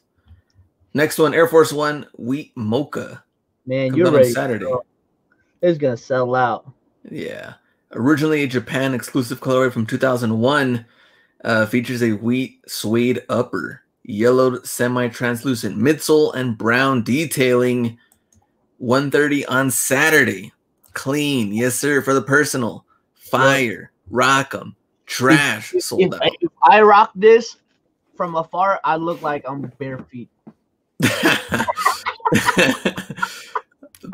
S1: Next one, Air Force One Wheat Mocha.
S2: Man,
S1: Comes
S2: you're
S1: on
S2: ready.
S1: Saturday.
S2: It's gonna sell out.
S1: Yeah. Originally a Japan exclusive colorway from 2001, uh, features a wheat suede upper, yellowed semi-translucent midsole, and brown detailing. 130 on Saturday. Clean. Yes, sir. For the personal. Fire. Rock 'em. Trash
S2: If,
S1: sold out.
S2: if I rock this from afar, I look like I'm bare feet.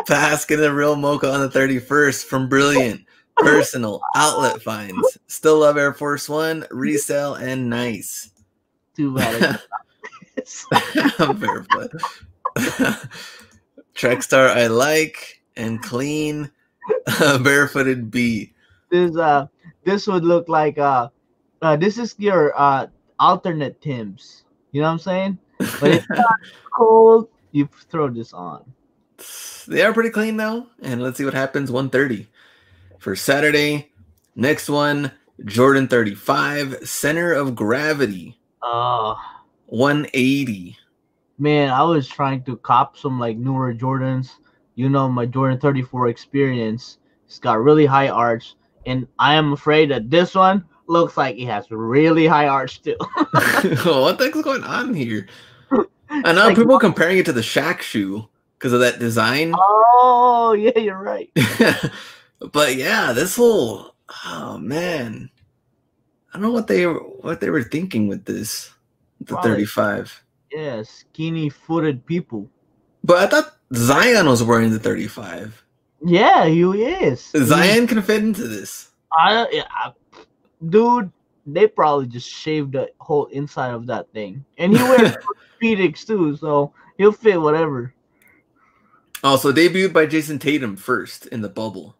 S1: Baskin and real mocha on the 31st from Brilliant. Personal outlet finds. Still love Air Force One, resale, and nice.
S2: Too bad.
S1: I'm barefoot. Trekstar I like and clean. barefooted B.
S2: this uh this would look like uh, uh this is your uh alternate Tim's. You know what I'm saying? But it's not cold. You throw this on.
S1: They are pretty clean though. And let's see what happens. 130 for Saturday. Next one, Jordan 35, center of gravity.
S2: Uh
S1: 180.
S2: man, I was trying to cop some like newer Jordans. You know, my Jordan 34 experience. It's got really high arch, and I am afraid that this one looks like it has really high arch oh, too.
S1: what the heck's going on here? I know
S2: Like-
S1: people comparing it to the Shaq shoe because of that design.
S2: oh yeah, you're right.
S1: but yeah, this whole oh man. I don't know what they what they were thinking with this. The
S2: Probably.
S1: 35.
S2: Yeah, skinny footed people.
S1: But I thought Zion was wearing the 35.
S2: Yeah, he is.
S1: Zion can fit into this.
S2: I, yeah, I- dude, they probably just shaved the whole inside of that thing, and he wears Phoenix too, so he'll fit whatever.
S1: Oh, also debuted by Jayson Tatum first in the bubble.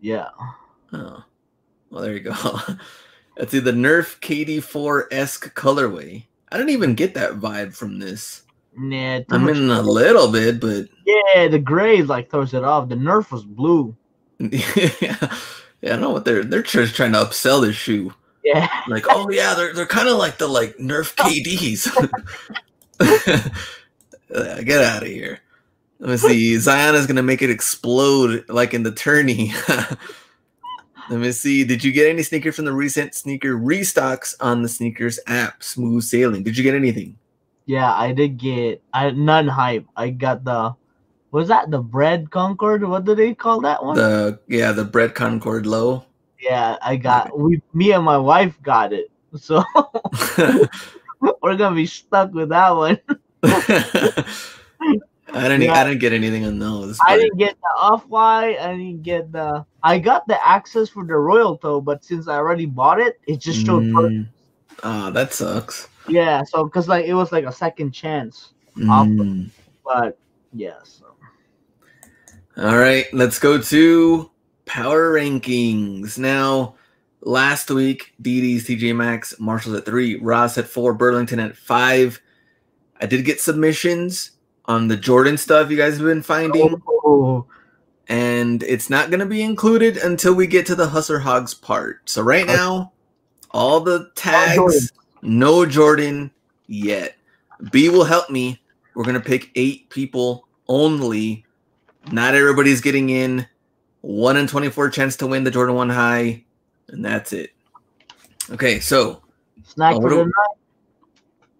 S2: Yeah.
S1: Oh. Well, there you go. Let's see the Nerf KD4 esque colorway. I didn't even get that vibe from this.
S2: Nah,
S1: I mean, a little bit, but
S2: yeah, the gray like throws it off. The Nerf was blue.
S1: yeah, yeah, I don't know what they're they're just trying to upsell this shoe.
S2: Yeah,
S1: Like, oh yeah, they're they're kind of like the like Nerf KDs. Uh, Get out of here. Let me see. Zion is gonna make it explode like in the tourney. Let me see. Did you get any sneakers from the recent sneaker restocks on the sneakers app? Smooth sailing. Did you get anything?
S2: yeah, I did get I none hype. I got the was that the Bred Concord? What do they call that one?
S1: The yeah, the Bred Concord low.
S2: yeah, I got we me and my wife got it. So we're gonna be stuck with that one.
S1: I didn't.
S2: Yeah.
S1: I didn't get anything on those.
S2: I didn't get the off white. I didn't get the. I got the access for the Royal toe, but since I already bought it, it just showed.
S1: Mm. Ah, that sucks.
S2: Yeah, so because like it was like a second chance, Off-
S1: Mm.
S2: but yeah.
S1: All right, let's go to power rankings. Now, last week, DD's TJ Maxx, Marshall's at three, Ross at four, Burlington at five. I did get submissions on the Jordan stuff you guys have been finding,
S2: oh,
S1: and it's not going to be included until we get to the Hustler Hogs part. So, right now, all the tags,
S2: Jordan.
S1: no Jordan yet. B will help me. We're going to pick eight people only. Not everybody's getting in. One in 24 chance to win the Jordan 1 high, and that's it. Okay, so
S2: snack
S1: Oh,
S2: for the
S1: do-
S2: night.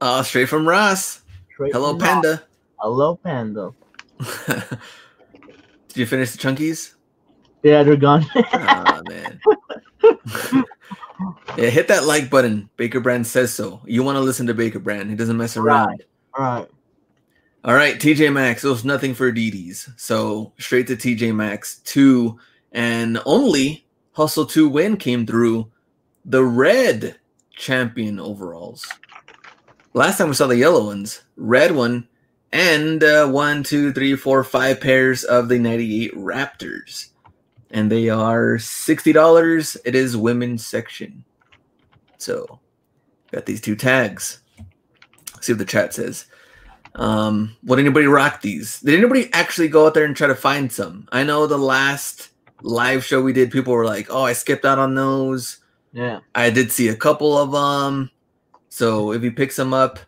S1: uh, straight from Ross.
S2: straight
S1: Hello,
S2: from
S1: Panda.
S2: Hello, Panda.
S1: Did you finish the chunkies?
S2: Yeah, they're gone.
S1: oh man. yeah, hit that like button. Baker Brand says so. You want to listen to Baker Brand. He doesn't mess around.
S2: All right.
S1: All right, TJ Maxx. It was nothing for DDs. So straight to TJ Maxx 2. And only Hustle 2 win came through the red champion overalls. Last time we saw the yellow ones, red one, and uh, one, two, three, four, five pairs of the 98 Raptors. And they are $60. It is women's section. So got these two tags. see what the chat says. Um, would anybody rock these? Did anybody actually go out there and try to find some? I know the last live show we did, people were like, "Oh, I skipped out on those."
S2: Yeah.
S1: I did see a couple of them. So if you pick some up,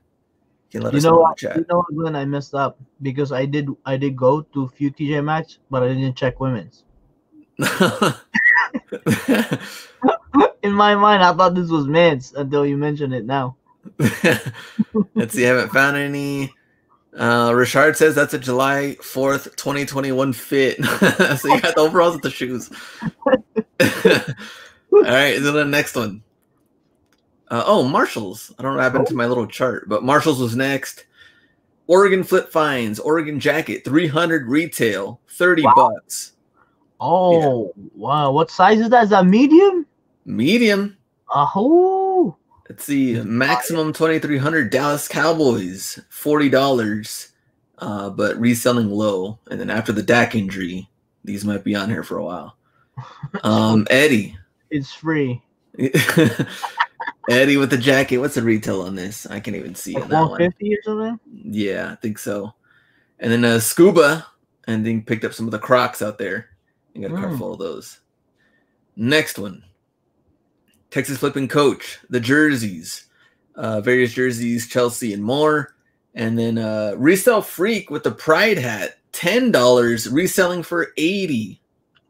S1: you can let
S2: You
S1: us
S2: know
S1: know chat.
S2: You know Glenn? I messed up because I did. I did go to a few TJ Maxx, but I didn't check women's. In my mind, I thought this was men's until you mentioned it now.
S1: Let's see, I haven't found any. Uh, Richard says that's a July 4th, 2021 fit. so you got the overalls with the shoes. All right, so the next one. Uh, oh, Marshalls. I don't know what happened to my little chart, but Marshalls was next. Oregon Flip Finds, Oregon Jacket, 300 retail, 30
S2: Wow.
S1: bucks.
S2: Oh wow! What size is that? Is that medium?
S1: Medium.
S2: Oh,
S1: Let's see. Maximum 2300 Dallas Cowboys, $40, uh, but reselling low. And then after the Dak injury, these might be on here for a while. Um, Eddie.
S2: it's free.
S1: Eddie with the jacket. What's the retail on this? I can't even see
S2: Like
S1: on that
S2: one or something.
S1: Yeah, I think so. And then uh, Scuba, and then picked up some of the Crocs out there. You got a car
S2: Mm.
S1: full of those. Next one, Texas Flipping Coach, the jerseys, uh, various jerseys, Chelsea and more. And then uh, Resell Freak with the Pride hat, ten dollars, reselling for eighty.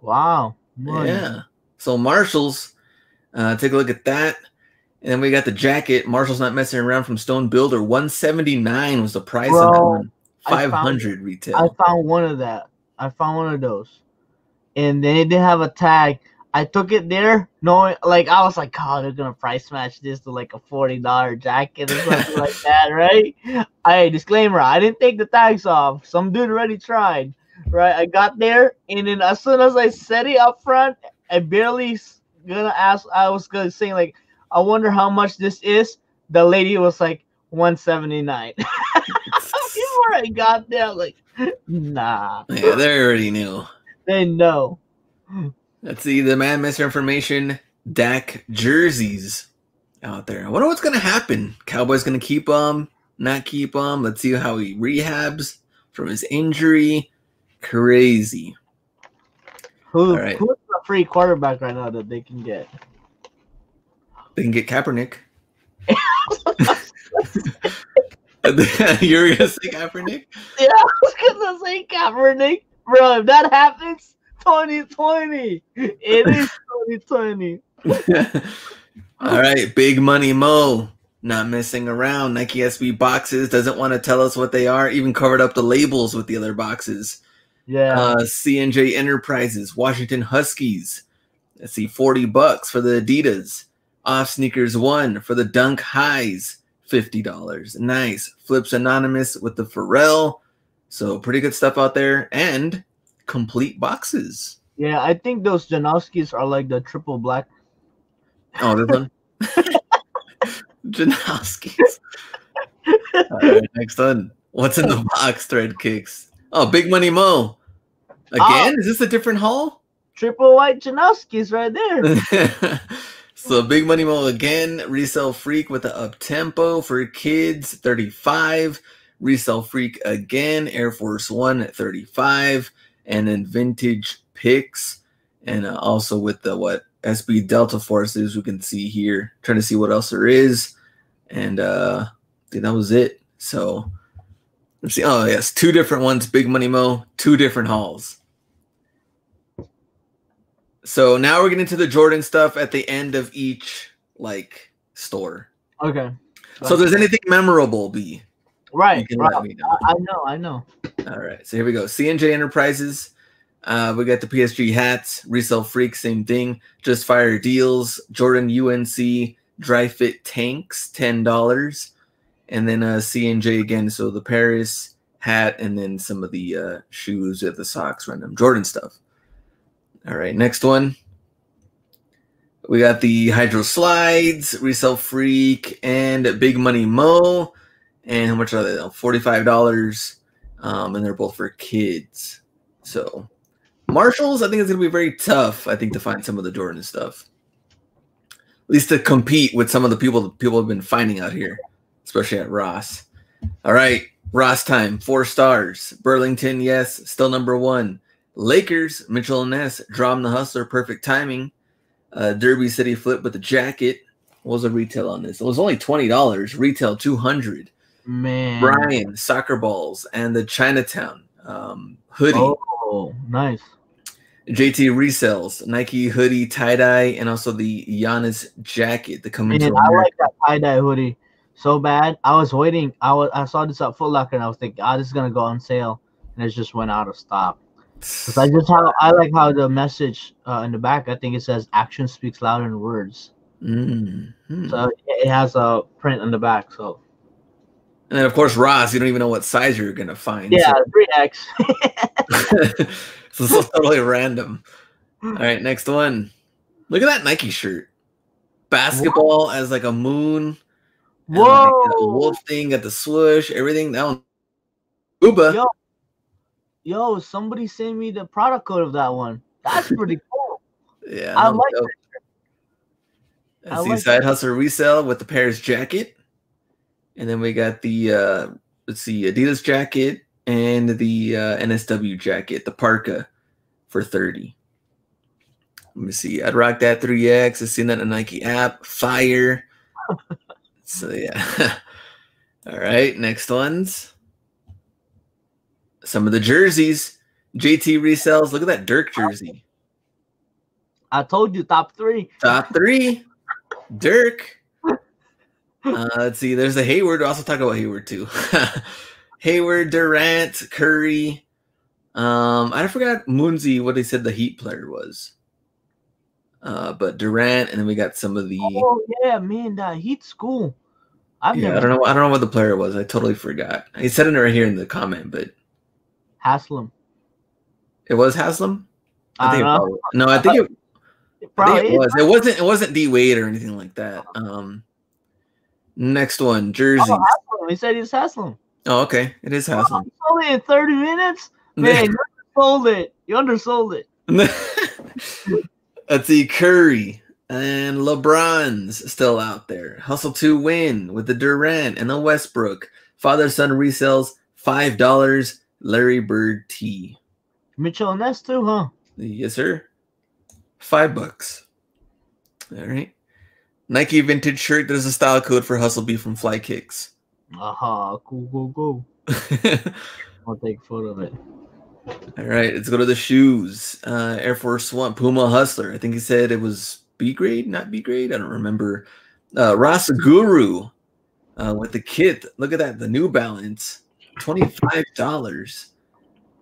S2: Wow. Money.
S1: Yeah. So Marshalls, uh, take a look at that. And then we got the jacket. Marshall's not messing around from Stone Builder. 179 was the price on that one. 500 retail.
S2: I found one of that. I found one of those, and they didn't have a tag. I took it there, knowing like I was like, "God, they're gonna price match this to like a forty dollar jacket or something like that, right?" I disclaimer: I didn't take the tags off. Some dude already tried, right? I got there, and then as soon as I set it up front, I barely gonna ask. I was gonna say like, "I wonder how much this is." The lady was like, "One seventy nine. Before I got there, like, nah,
S1: yeah, they already knew.
S2: they know.
S1: Let's see the man misinformation Dak jerseys out there. I wonder what's gonna happen. Cowboys gonna keep them, not keep them. Let's see how he rehabs from his injury. Crazy.
S2: Who,
S1: All right.
S2: Who's the free quarterback right now that they can get?
S1: They can get Kaepernick. You're gonna say Kaepernick?
S2: Yeah, I was gonna say Kaepernick, bro. If that happens, 2020. It is 2020.
S1: All right, Big Money Mo, not messing around. Nike SB boxes doesn't want to tell us what they are. Even covered up the labels with the other boxes.
S2: Yeah.
S1: Uh, CNJ Enterprises, Washington Huskies. Let's see, forty bucks for the Adidas. Off sneakers one for the Dunk Highs, fifty dollars. Nice. Flips Anonymous with the Pharrell. So pretty good stuff out there, and complete boxes.
S2: yeah, I think those Janoskis are like the triple black.
S1: Oh, this one. Janoski's. All right, next one. What's in the box? Thread kicks. Oh, Big Money Mo. Again? Ah. Is this a different haul?
S2: Triple white Janoskis right there.
S1: so Big Money Mo again. Resell Freak with the up tempo for kids, 35. Resell Freak again. Air Force One at 35. And then Vintage Picks. And uh, also with the what SB Delta Forces, we can see here. Trying to see what else there is. And uh I think that was it. So let's see. Oh, yes, two different ones. Big Money Mo, two different hauls. So now we're getting to the Jordan stuff at the end of each like store.
S2: Okay.
S1: So if there's anything memorable, B,
S2: Right. right.
S1: know.
S2: I, I know. I know.
S1: All right, so here we go. CNJ Enterprises. Uh, we got the PSG hats, resell freak, same thing. Just fire deals. Jordan UNC Dri-FIT tanks, ten dollars, and then uh, CNJ again. So the Paris hat, and then some of the uh, shoes at the socks, random Jordan stuff. All right, next one. We got the Hydro Slides, Resell Freak, and Big Money Mo. And how much are they? $45 um, and they're both for kids. So Marshalls, I think it's gonna be very tough. I think to find some of the Jordan stuff, at least to compete with some of the people that people have been finding out here, especially at Ross. All right, Ross time, four stars. Burlington, yes, still number one. Lakers, Mitchell and Ness, Drum the Hustler, perfect timing. Uh, Derby City Flip with the jacket. What was the retail on this? It was only twenty dollars. Retail two hundred.
S2: Man.
S1: Brian, soccer balls, and the Chinatown um, hoodie.
S2: Oh, nice.
S1: JT resells Nike hoodie, tie dye, and also the Giannis jacket. The coming
S2: Man, I like that tie dye hoodie so bad. I was waiting. I was I saw this at Foot Locker and I was thinking, ah, this is gonna go on sale, and it just went out of stock. Cause I just how I like how the message uh, in the back. I think it says "Action speaks louder than words."
S1: Mm. hmm.
S2: So it has a print on the back. So
S1: And then of course Ross, you don't even know what size you're gonna find.
S2: yeah, three X.
S1: so, so it's totally random. All right, next one. Look at that Nike shirt. Basketball as like a moon. and, like, the
S2: Whoa!
S1: wolf thing, got the swoosh, everything. That one. Uba.
S2: Yo, yo, somebody send me the product code of that one. That's pretty cool.
S1: Yeah.
S2: I like
S1: joke.
S2: I
S1: the
S2: like
S1: side hustle resale with the Paris jacket. And then we got the uh let's see, Adidas jacket and the uh NSW jacket, the parka for 30. Let me see. I'd rock that 3X. I've seen that in the Nike app. Fire. so yeah. All right, next ones. Some of the jerseys. JT resells. Look at that Dirk jersey.
S2: I told you top three.
S1: Top three, Dirk. Uh, let's see. There's a Hayward. We'll also talk about Hayward too. Hayward, Durant, Curry. Um, I forgot Moonsey what they said the Heat player was. Uh, but Durant, and then we got some of the.
S2: Oh yeah, man, that Heat school. I've
S1: Yeah,
S2: never
S1: I don't know. I don't know what the player was. I totally forgot. He said it right here in the comment, but
S2: Haslem.
S1: it was Haslem.
S2: I
S1: think it
S2: don't know.
S1: probably- no, I think it,
S2: It
S1: I think
S2: probably
S1: it was. It wasn't. It wasn't D Wade or anything like that. Um, next one, oh, Jersey.
S2: Oh, He said he's Haslem.
S1: Oh, okay. It is Haslem.
S2: It's only in 30 minutes? Man, you undersold it. You undersold it.
S1: Let's see, Curry and LeBron's still out there. Hustle to win with the Durant and the Westbrook. Father son resells five dollars. Larry Bird T.
S2: Mitchell and Ness too, huh?
S1: Yes, sir. Five bucks. All right. Nike vintage shirt. There's a style code for Hustle B from Fly Kicks.
S2: Aha, cool, cool, cool. I'll take photo of it.
S1: All right, let's go to the shoes. Uh, Air Force One, Puma Hustler. I think he said it was B grade, not B grade. I don't remember. Uh, Rasa Guru uh, with the kit. Look at that, the New Balance, twenty five dollars.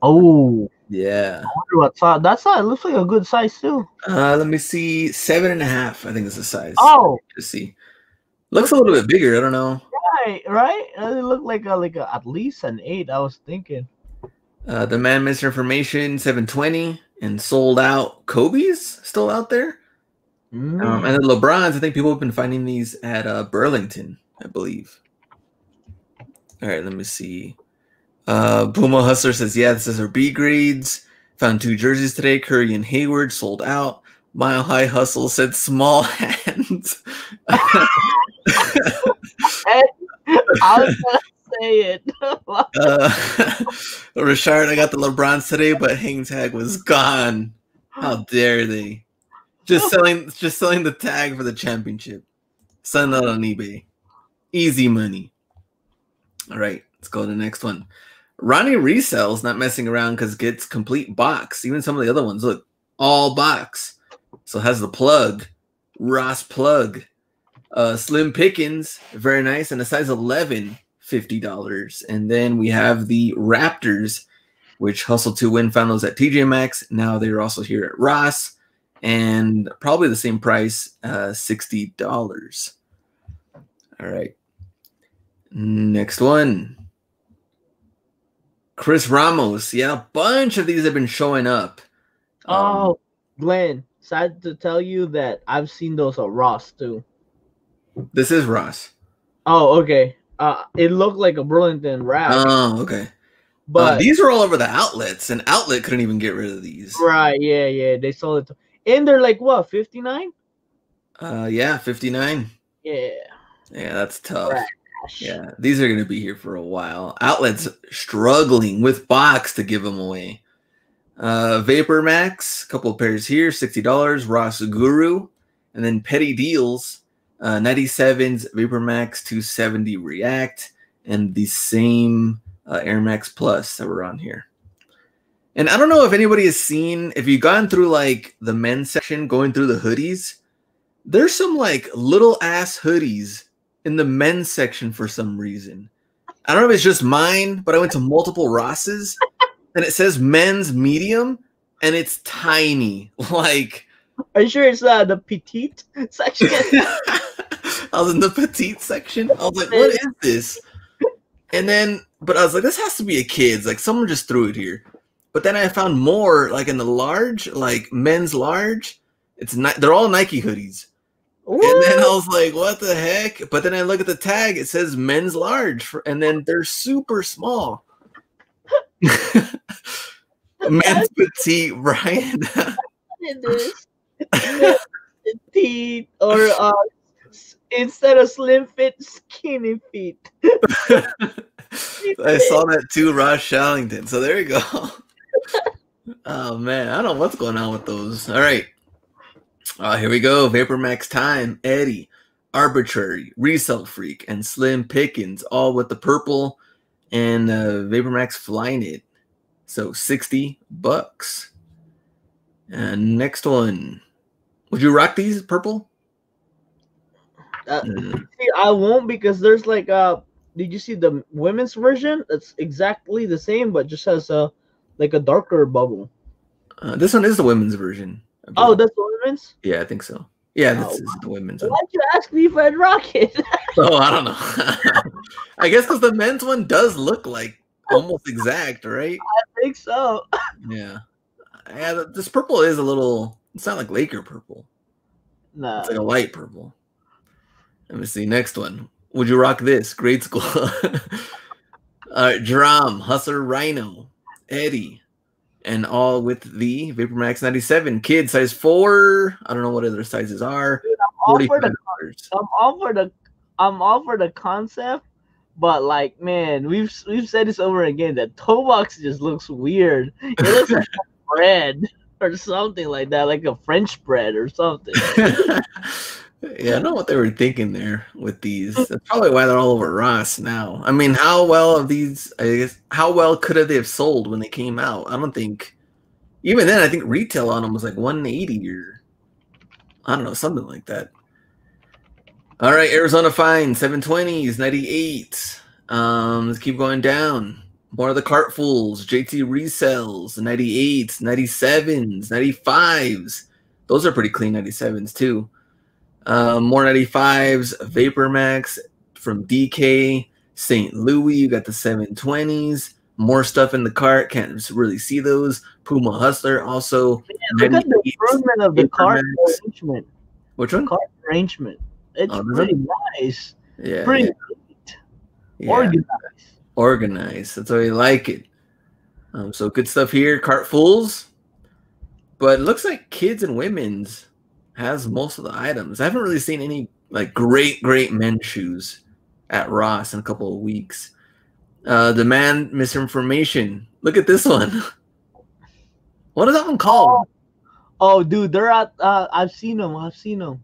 S2: Oh,
S1: Yeah.
S2: I wonder what size. That size looks like a good size too.
S1: Uh, let me see, seven and a half. I think is the size.
S2: Oh,
S1: to see. Looks a little bit bigger. I don't know.
S2: right, right. It looked like a like a, at least an eight. I was thinking.
S1: Uh, the man misinformation, seven twenty, and sold out. Kobe's still out there.
S2: Mm.
S1: Um, and then LeBron's, I think people have been finding these at uh, Burlington, I believe. All right, let me see. Uh, Puma Hustler says, yeah, this is our B grades. Found two jerseys today. Curry and Hayward sold out. Mile High Hustle said small hands.
S2: I was gonna say it.
S1: uh, Richard, I got the LeBrons today, but hang tag was gone. How dare they? Just selling, just selling the tag for the championship. Selling that on eBay. Easy money. All right, let's go to the next one. Ronnie resells, not messing around because gets complete box. Even some of the other ones, look, all box. So has the plug, Ross plug, uh, Slim Pickens, very nice, and a size 11, $50. And then we have the Raptors, which hustle to win those at TJ Maxx. Now they're also here at Ross, and probably the same price, uh, $60. All right. Next one. Chris Ramos. Yeah, a bunch of these have been showing up. Um,
S2: oh, Glenn, sad to tell you that I've seen those at Ross too.
S1: this is Ross.
S2: Oh, okay. Uh, it looked like a Burlington wrap,
S1: Oh, okay.
S2: but
S1: uh, these are all over the outlets, and outlet couldn't even get rid of these.
S2: right, yeah, yeah, they sold it, to, and they're like what, fifty nine?
S1: Uh, yeah, 59.
S2: Yeah.
S1: Yeah, that's tough.
S2: Right.
S1: Yeah, these are going to be here for a while. Outlets struggling with box to give them away. Uh, Vapor Max, a couple of pairs here, $60. Ross Guru, and then Petty Deals, uh, 97s, Vapor Max 270 React, and the same uh, Air Max Plus that were on here. And I don't know if anybody has seen, if you've gone through like the men's section, going through the hoodies, there's some like little ass hoodies in the men's section for some reason. I don't know if it's just mine, but I went to multiple Rosses and it says men's medium and it's tiny. Like
S2: Are you sure it's uh, the petite section?
S1: I was in the petite section. I was like, what is this? And then, but I was like, this has to be a kid's. Like, someone just threw it here. But then I found more, like in the large, like men's large. It's not, they're all Nike hoodies. And then I was like, what the heck? But then I look at the tag, it says men's large, for, and then they're super small. men's petite,
S2: Ryan. petite or uh, instead of slim fit, skinny feet.
S1: I saw that too, Ross Shallington. So there you go. oh man, I don't know what's going on with those. All right. Uh, here we go. Vapor Max Time, Eddie, Arbitrary, Resell Freak, and Slim Pickens, all with the purple and uh, Vapor Max flying it. So 60 bucks. And next one. Would you rock these purple?
S2: Uh,
S1: Mm,
S2: See, I won't because there's like uh did you see the women's version? That's exactly the same, but just has a like a darker bubble.
S1: uh, this one is the women's version.
S2: Oh, that's the women's?
S1: yeah, I think so. Yeah, oh, this
S2: Oh,
S1: is the women's one.
S2: Why'd you ask me if I'd rock it?
S1: Oh, I don't know. I guess because the men's one does look like almost exact, right?
S2: I think so.
S1: Yeah. Yeah, this purple is a little. It's not like Laker purple.
S2: No,
S1: It's like a light purple. Let me see. Next one. Would you rock this? Grade school. All right, Drum, Hustler, Rhino, Eddie, and all with the Vapor Max 97. Kid size four. I don't know what other sizes are.
S2: all for the
S1: $45.
S2: I'm all for the I'm all for the concept, but like man, we've we've said this over again. That toe box just looks weird. It looks like bread or something like that, like a French bread or something.
S1: yeah, I don't know what they were thinking there with these. That's probably why they're all over Ross now. I mean, how well of these? I guess how well could have they have sold when they came out? I don't think. Even then, I think retail on them was like 180 or I don't know something like that. All right, Arizona Fine 720s 98. Um, let's keep going down. More of the cartfuls, JT resells 98s, 97s, 95s. Those are pretty clean 97s too. Um, more 95s, Vapor Max from DK, St. Louis. You got the 720s. More stuff in the cart. Can't really see those. Puma Hustler also.
S2: Look at the
S1: 98s.
S2: improvement of the
S1: Max.
S2: arrangement.
S1: Which one?
S2: Card arrangement. It's
S1: Oh, does
S2: pretty nice.
S1: Yeah,
S2: Pretty
S1: yeah,
S2: neat.
S1: yeah.
S2: Organized.
S1: organized. That's why we like it. Um, so good stuff here. Cartfuls, but it looks like kids and women's has most of the items. I haven't really seen any like great, great men's shoes at Ross in a couple of weeks. Uh, demand misinformation. Look at this one. What is that one called?
S2: Oh, dude, they're at. Uh, I've seen them. I've seen them.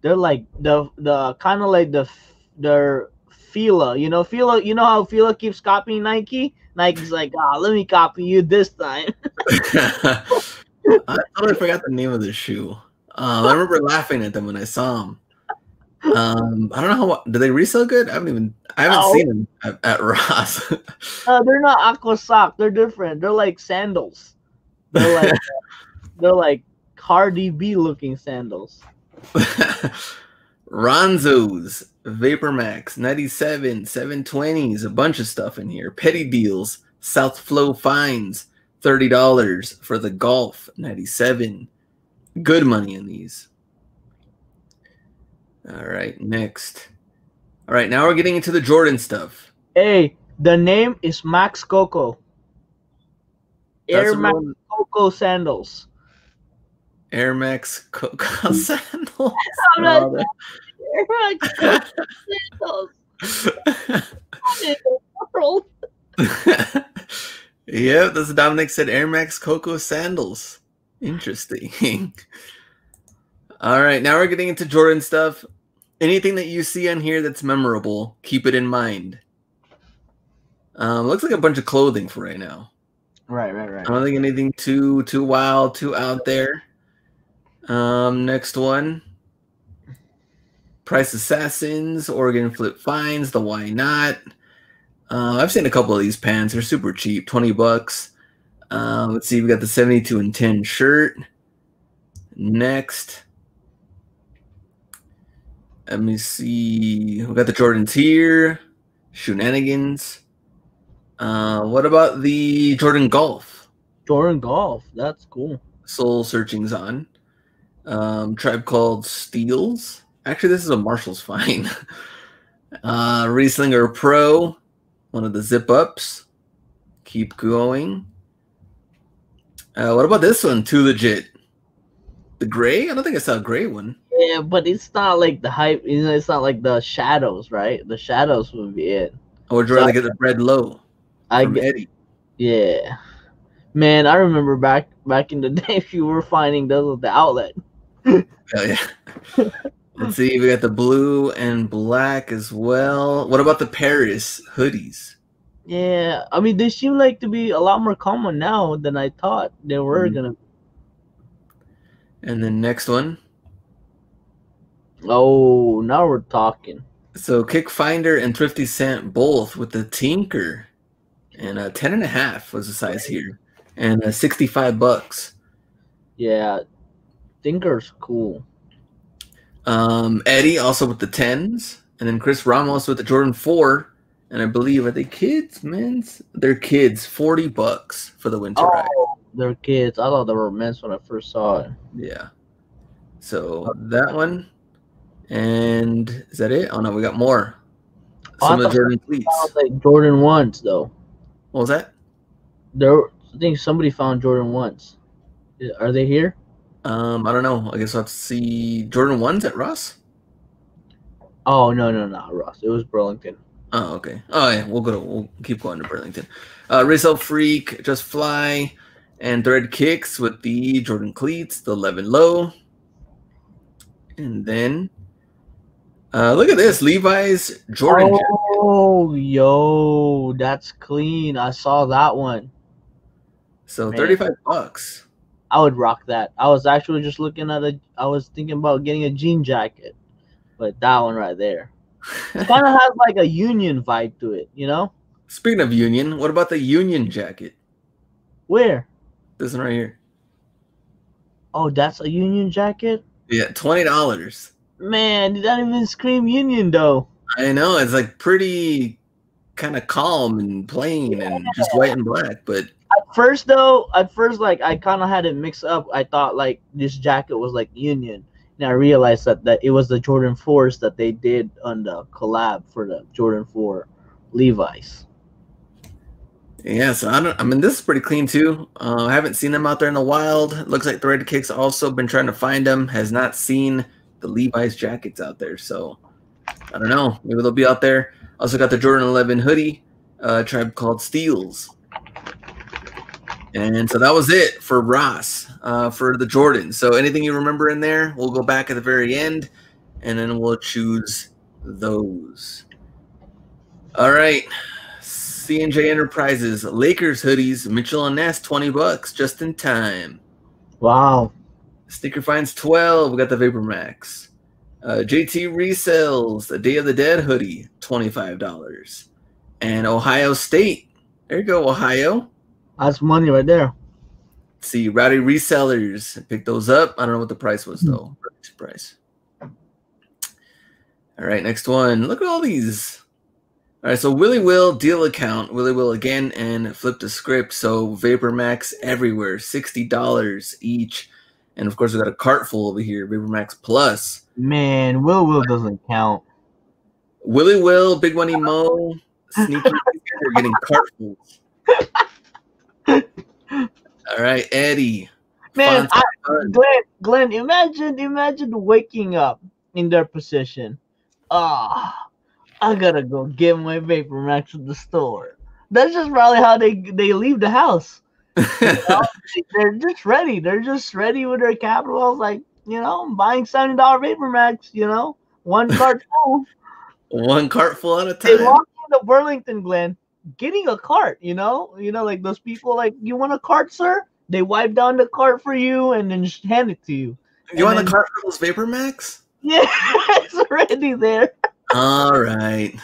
S2: They're like the the kind of like the their Fila. You know, Fila. You know how Fila keeps copying Nike. Nike's like, ah, let me copy you this time.
S1: I totally forgot the name of the shoe. Um, I remember laughing at them when I saw them. Um, I don't know how do they resell good. I haven't even I haven't
S2: No.
S1: seen them at, at Ross.
S2: Uh, they're not aqua sock. They're different. They're like sandals. They're like they're like Cardi B looking sandals.
S1: Ronzo's, Vapor Max, 97, 720s, a bunch of stuff in here. Petty deals, South Flow fines, $30 for the Golf, 97. Good money in these. All right, next. All right, now we're getting into the Jordan stuff.
S2: Hey, the name is Max Koko.
S1: That's
S2: Air Max
S1: one-
S2: Koko sandals.
S1: Air Max Koko hmm. sandals.
S2: I'm not-
S1: Oh,
S2: Air Max Koko sandals.
S1: yep, that's Dominic said. Air Max Koko sandals. Interesting. All right, now we're getting into Jordan stuff. Anything that you see on here that's memorable, keep it in mind. Um, looks like a bunch of clothing for right now.
S2: Right, right, right.
S1: I don't think anything too too wild, too out there. Um, next one. Price Assassins, Oregon Flip Finds, the Why Not. Uh, I've seen a couple of these pants. They're super cheap, 20 bucks. Uh, let's see, we got the 72 and 10 shirt. Next, let me see. We got the Jordans here. Shenanigans. Uh, what about the Jordan Golf?
S2: Jordan Golf. That's cool.
S1: Soul Searching's on. Um, Tribe called Steels. Actually, this is a Marshall's fine. uh, Rieslinger Pro, one of the zip ups. Keep going. Uh, what about this one? Too legit. The gray? I don't think I saw a gray one.
S2: Yeah, but it's not like the hype. You know, it's not like the shadows, right? The shadows would be it.
S1: I would rather get the red low
S2: I get,
S1: Eddie.
S2: yeah. Man, I remember back back in the day, if you were finding those at the outlet.
S1: Oh yeah. Let's see. We got the blue and black as well. What about the Paris hoodies?
S2: Yeah, I mean, they seem like to be a lot more common now than I thought they were
S1: Mhm.
S2: gonna.
S1: And then next one.
S2: Oh, now we're talking.
S1: So Kick Finder and Thrifty Cent both with the Tinker, and a ten and a half was the size here, and uh, sixty-five bucks.
S2: Yeah, Tinker's cool.
S1: Um, Eddie also with the tens, and then Chris Ramos with the Jordan Four, and I believe are they kids, men's? They're kids, forty bucks for the winter ride.
S2: Oh, they're kids. I thought they were men's when I first saw it.
S1: Yeah. So that one, and is that it? Oh no, we got more.
S2: Oh,
S1: Some of the Jordan cleats.
S2: Like Jordan ones though.
S1: What was that?
S2: There, I think somebody found Jordan ones. Are they here?
S1: Um, I don't know. I guess I'll have to see Jordan ones at Ross.
S2: Oh no, no, no, Ross. It was Burlington.
S1: Oh, okay. Oh yeah, we'll go to we'll keep going to Burlington. Uh Resell Freak, Just Fly, and Thread Kicks with the Jordan cleats, the 11 low. And then uh look at this, Levi's Jordan. jacket.
S2: Oh, yo, that's clean. I saw that one.
S1: So
S2: man.
S1: 35 bucks.
S2: I would rock that. I was actually just looking at a. I was thinking about getting a jean jacket, but that one right there kind of has like a union vibe to it. You know
S1: Speaking of Union, what about the Union jacket?
S2: where?
S1: This one right here.
S2: Oh, that's a union jacket.
S1: Yeah, twenty dollars.
S2: Man, did that even scream union though?
S1: I know it's like pretty kind of calm and plain and just white and black, but
S2: At first though, at first like I kind of had it mixed up. I thought like this jacket was like union. And I realized that, that it was the Jordan 4s that they did on the collab for the Jordan 4 Levi's.
S1: yeah. So I don't. I mean, this is pretty clean too. Uh, I haven't seen them out there in the wild. Looks like Thread Kicks also been trying to find them. Has not seen the Levi's jackets out there. So I don't know. Maybe they'll be out there. Also got the Jordan 11 hoodie. Uh, tribe called Steels. And so that was it for Ross uh, for the Jordan. So anything you remember in there, we'll go back at the very end, and then we'll choose those. All right, C&J Enterprises Lakers hoodies, Mitchell and Ness, twenty bucks, just in time.
S2: Wow.
S1: Sneaker finds twelve. We got the Vapor Max. Uh, JT resells the Day of the Dead hoodie, twenty five dollars, and Ohio State. There you go, Ohio.
S2: That's money right there.
S1: see rowdy resellers pick those up. I don't know what the price was though. Hmm. Price all right next one. Look at all these. All right so willie will deal account. Willie will again and flip the script. So vapor max everywhere $60 each. And of course we got a cart full over here vapor max plus.
S2: Man, Will Will doesn't count.
S1: willie will big money mo sneaky are getting cartfuls all right eddie
S2: Man, I, Glenn, Glenn, imagine, imagine waking up in their position. Ah, I gotta go get my Vapor Max at the store. That's just probably how they they leave the house. You know? They're just ready. They're just ready with their capital. Like you know, I'm buying seventy dollar Vapor Max. You know, one cart full.
S1: One cart full at a
S2: they
S1: time.
S2: walk into Burlington, Glen, getting a cart. You know, you know, like those people. Like, you want a cart, sir? They wipe down the cart for you and then just hand it to you.
S1: You want
S2: and
S1: the
S2: then-
S1: cart for those Vapor Max?
S2: Yeah, it's already there.
S1: All right.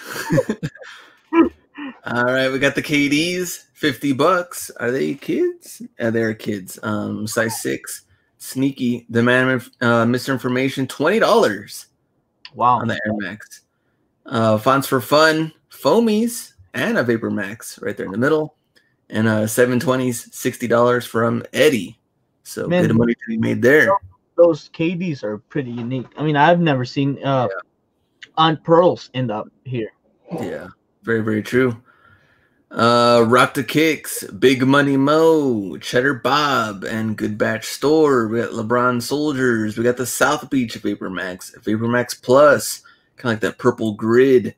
S1: All right, we got the KDs, 50 bucks. Are they kids? Uh, they're kids. Um, size six. Sneaky, the man uh, misinformation, twenty dollars
S2: Wow.
S1: on the Air Max. Uh, fonts for fun, foamies, and a Vapor Max right there in the middle, and twenties, sixty dollars from Eddie. So
S2: Man.
S1: bit of money to be made there.
S2: Those KDs are pretty unique. I mean, I've never seen uh on pearls end up here.
S1: Yeah, very very true. Uh, Rock the Kicks, Big Money Mo, Cheddar Bob, and Good Batch Store. We got LeBron Soldiers. We got the South Beach Vapor Max, Vapor Max Plus, kind of like that purple grid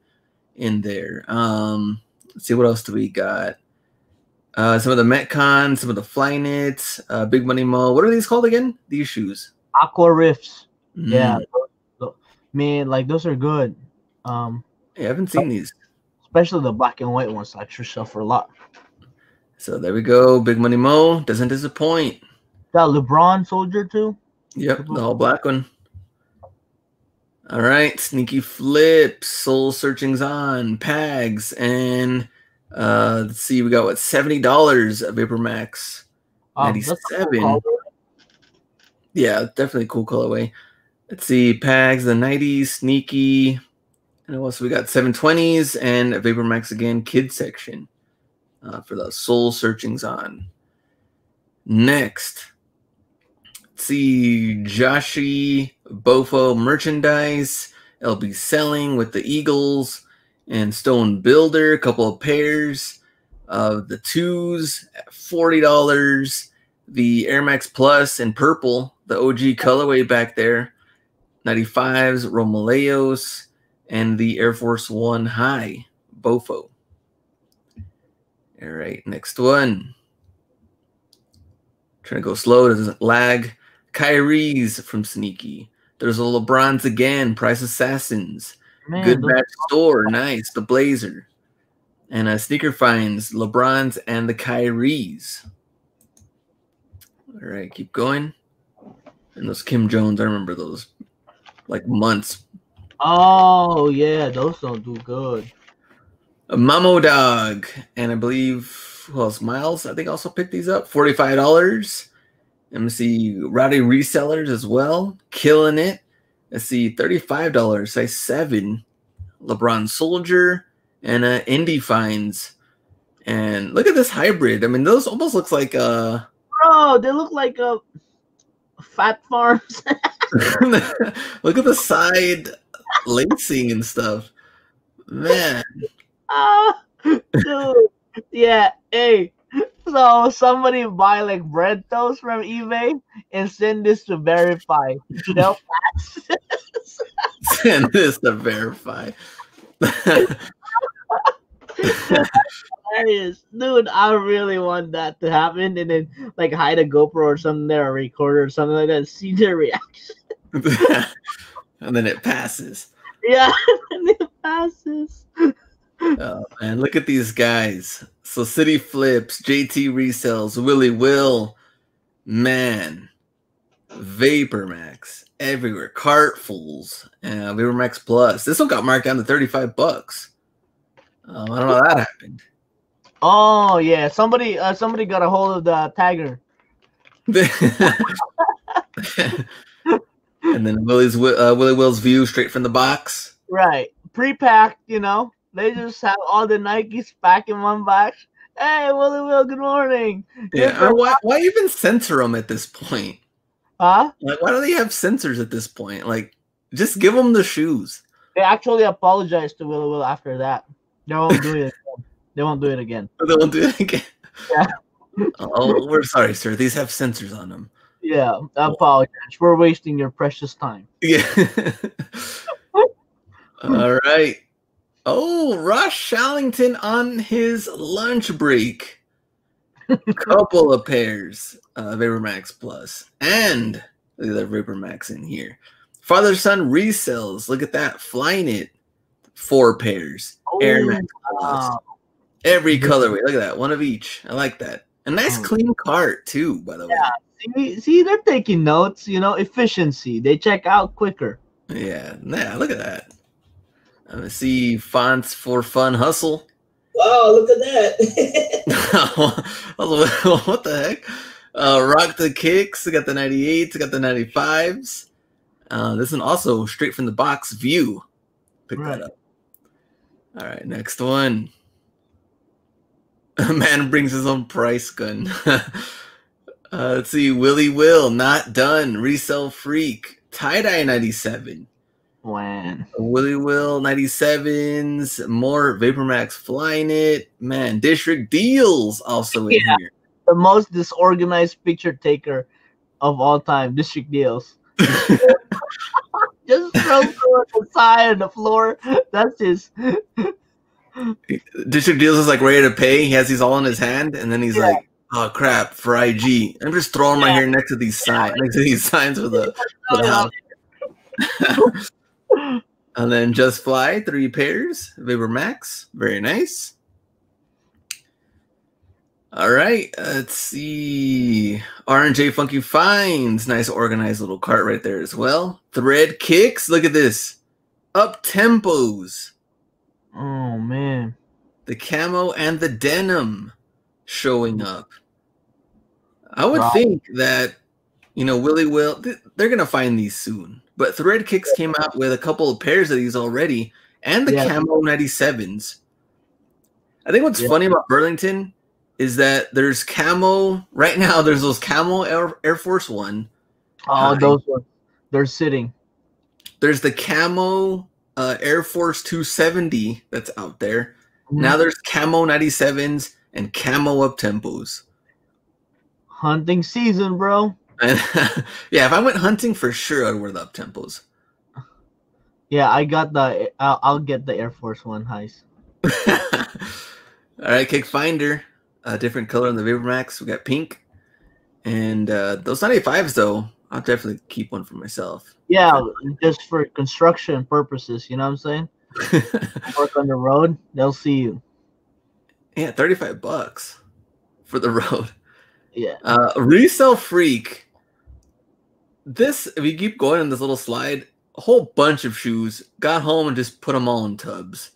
S1: in there. Um, let's see what else do we got. Uh, some of the Metcon, some of the Flyknits, uh, Big Money Mo. What are these called again? These shoes.
S2: Aqua Rifts. Yeah.
S1: Mm,
S2: those- man, like those are good. Um,
S1: yeah, I haven't seen these.
S2: especially the black and white ones. I sure sell for a lot.
S1: So there we go. Big Money Mo doesn't disappoint.
S2: Got LeBron Soldier too.
S1: Yep, the all black one. All right, sneaky flips, soul searchings on, pags, and uh let's see, we got what seventy dollars of Vapor Max.
S2: Um, that's a cool
S1: 97. Yeah, definitely cool colorway. Let's see, pags, the 90s, sneaky, and also we got 720s and a Vapor Max again, kid section uh, for the soul searchings on. Next, let's see, Joshi Bofo merchandise. LB selling with the Eagles and Stone Builder, a couple of pairs of the twos at forty dollars. The Air Max Plus in purple, the OG colorway back there, 95s, Romaleos, and the Air Force One High, Bofo. All right, next one. Trying to go slow, doesn't lag. Kyrie's from Sneaky. There's a LeBron's again, Price Assassins.
S2: Man,
S1: Good match store, nice. The Blazer. And uh, Sneaker Finds, LeBron's and the Kyrie's. All right, keep going. And those Kim Jones, I remember those like months.
S2: Oh yeah, those don't do good.
S1: A Mamo Dog, and I believe who else? Miles, I think also picked these up. Forty-five dollars. Let see Rowdy resellers as well, killing it. Let's see, thirty-five dollars, size seven. LeBron Soldier and uh, Indie Finds. And look at this hybrid. I mean, those almost looks like uh
S2: Bro, they look like a Phat Farms.
S1: look at the side lacing and stuff. Man,
S2: ah, dude. Yeah, hey. So somebody buy like bread toast from eBay and send this to verify. You know,
S1: send this to verify.
S2: hilarious. Dude, I really want that to happen and then like hide a GoPro or something there, a recorder or something like that, see their reaction.
S1: and then it passes.
S2: Yeah, and it passes.
S1: Oh man, look at these guys. So City Flips, JT Resells, Willie Will, man, Vapor Max everywhere, Cartfuls, uh, Vapor Max Plus. This one got marked down to thirty-five bucks. Um, I don't know how that happened.
S2: Oh yeah, somebody uh, somebody got a hold of the tagger.
S1: and then Willie's uh, Willie Will's view straight from the box.
S2: Right. Pre-packed, you know. They just have all the Nikes back in one box. Hey, Willie Will, good morning.
S1: Yeah, mean, why, why even censor them at this point?
S2: Huh?
S1: Like, why do they have censors at this point? Like, just give them the shoes.
S2: They actually apologized to Willie Will after that. They won't do it again. They won't do it again.
S1: They won't do it again.
S2: Yeah.
S1: Oh, oh, we're sorry, sir. These have sensors on them.
S2: Yeah, I apologize. We're wasting your precious time.
S1: Yeah. All right. Oh, Ross Shallington on his lunch break. Couple of pairs of Vapor Max Plus. And look at that Vapor Max in here. Father son resells. Look at that. Flying it. Four pairs. Oh, Air Max Plus.
S2: wow.
S1: Every colorway. Look at that. One of each. I like that. A nice
S2: Oh.
S1: clean cart, too, by the way.
S2: See, see, they're taking notes. You know, efficiency. They check out quicker.
S1: Yeah. Yeah, look at that. I'm gonna see fonts for fun hustle.
S3: Wow, look at that.
S1: what the heck? Uh, Rock the Kicks. I got the 98s. I got the 95s. Uh, this one also straight from the box view. Pick
S2: Right.
S1: that up. All right, next one. A man brings his own price gun. uh, let's see. Willie Will, not done. Resell Freak. Tie dye 97.
S2: When
S1: Willie Will 97s. More Vapormax flying it. Man, District Deals also in
S2: Yeah.
S1: here.
S2: the most disorganized picture taker of all time, District Deals. Just throw through the side on the floor. That's his.
S1: District Deals is like ready to pay. He has these all in his hand, and then he's
S2: Yeah.
S1: like, "Oh crap!" For IG, I'm just throwing my
S2: Yeah.
S1: hair next to these signs, next to these signs for the, for the house. and then Just Fly, three pairs. Vapor Max, very nice. All right, let's see. R&J Funky Finds, nice organized little cart right there as well. Thread Kicks, look at this. Up tempos.
S2: Oh man.
S1: the camo and the denim showing mm. up. I would
S2: Right.
S1: think that you know Willie will they're gonna find these soon. But Thread Kicks came out with a couple of pairs of these already, and the
S2: Yeah.
S1: camo 97s. I think what's
S2: Yeah.
S1: funny about Burlington is that there's camo right now. There's those camo Air, Air Force One.
S2: Oh,
S1: Hi.
S2: those ones. They're sitting.
S1: There's the camo uh, Air Force 270 that's out there.
S2: Mm-hmm.
S1: Now there's camo 97s and camo up tempos.
S2: Hunting season, bro.
S1: Yeah, if I went hunting for sure, I'd wear the up tempos.
S2: Yeah, I got the. I'll, I'll get the Air Force One heist.
S1: All right, Kick Finder, a different color on the Vapor Max. We got pink, and uh, those 95s though, I'll definitely keep one for myself.
S2: Yeah, just for construction purposes. You know what I'm saying? Work on the road, they'll see you.
S1: yeah, 35 bucks for the road.
S2: Yeah.
S1: Uh, resell freak. This, if you keep going on this little slide, a whole bunch of shoes. Got home and just put them all in tubs.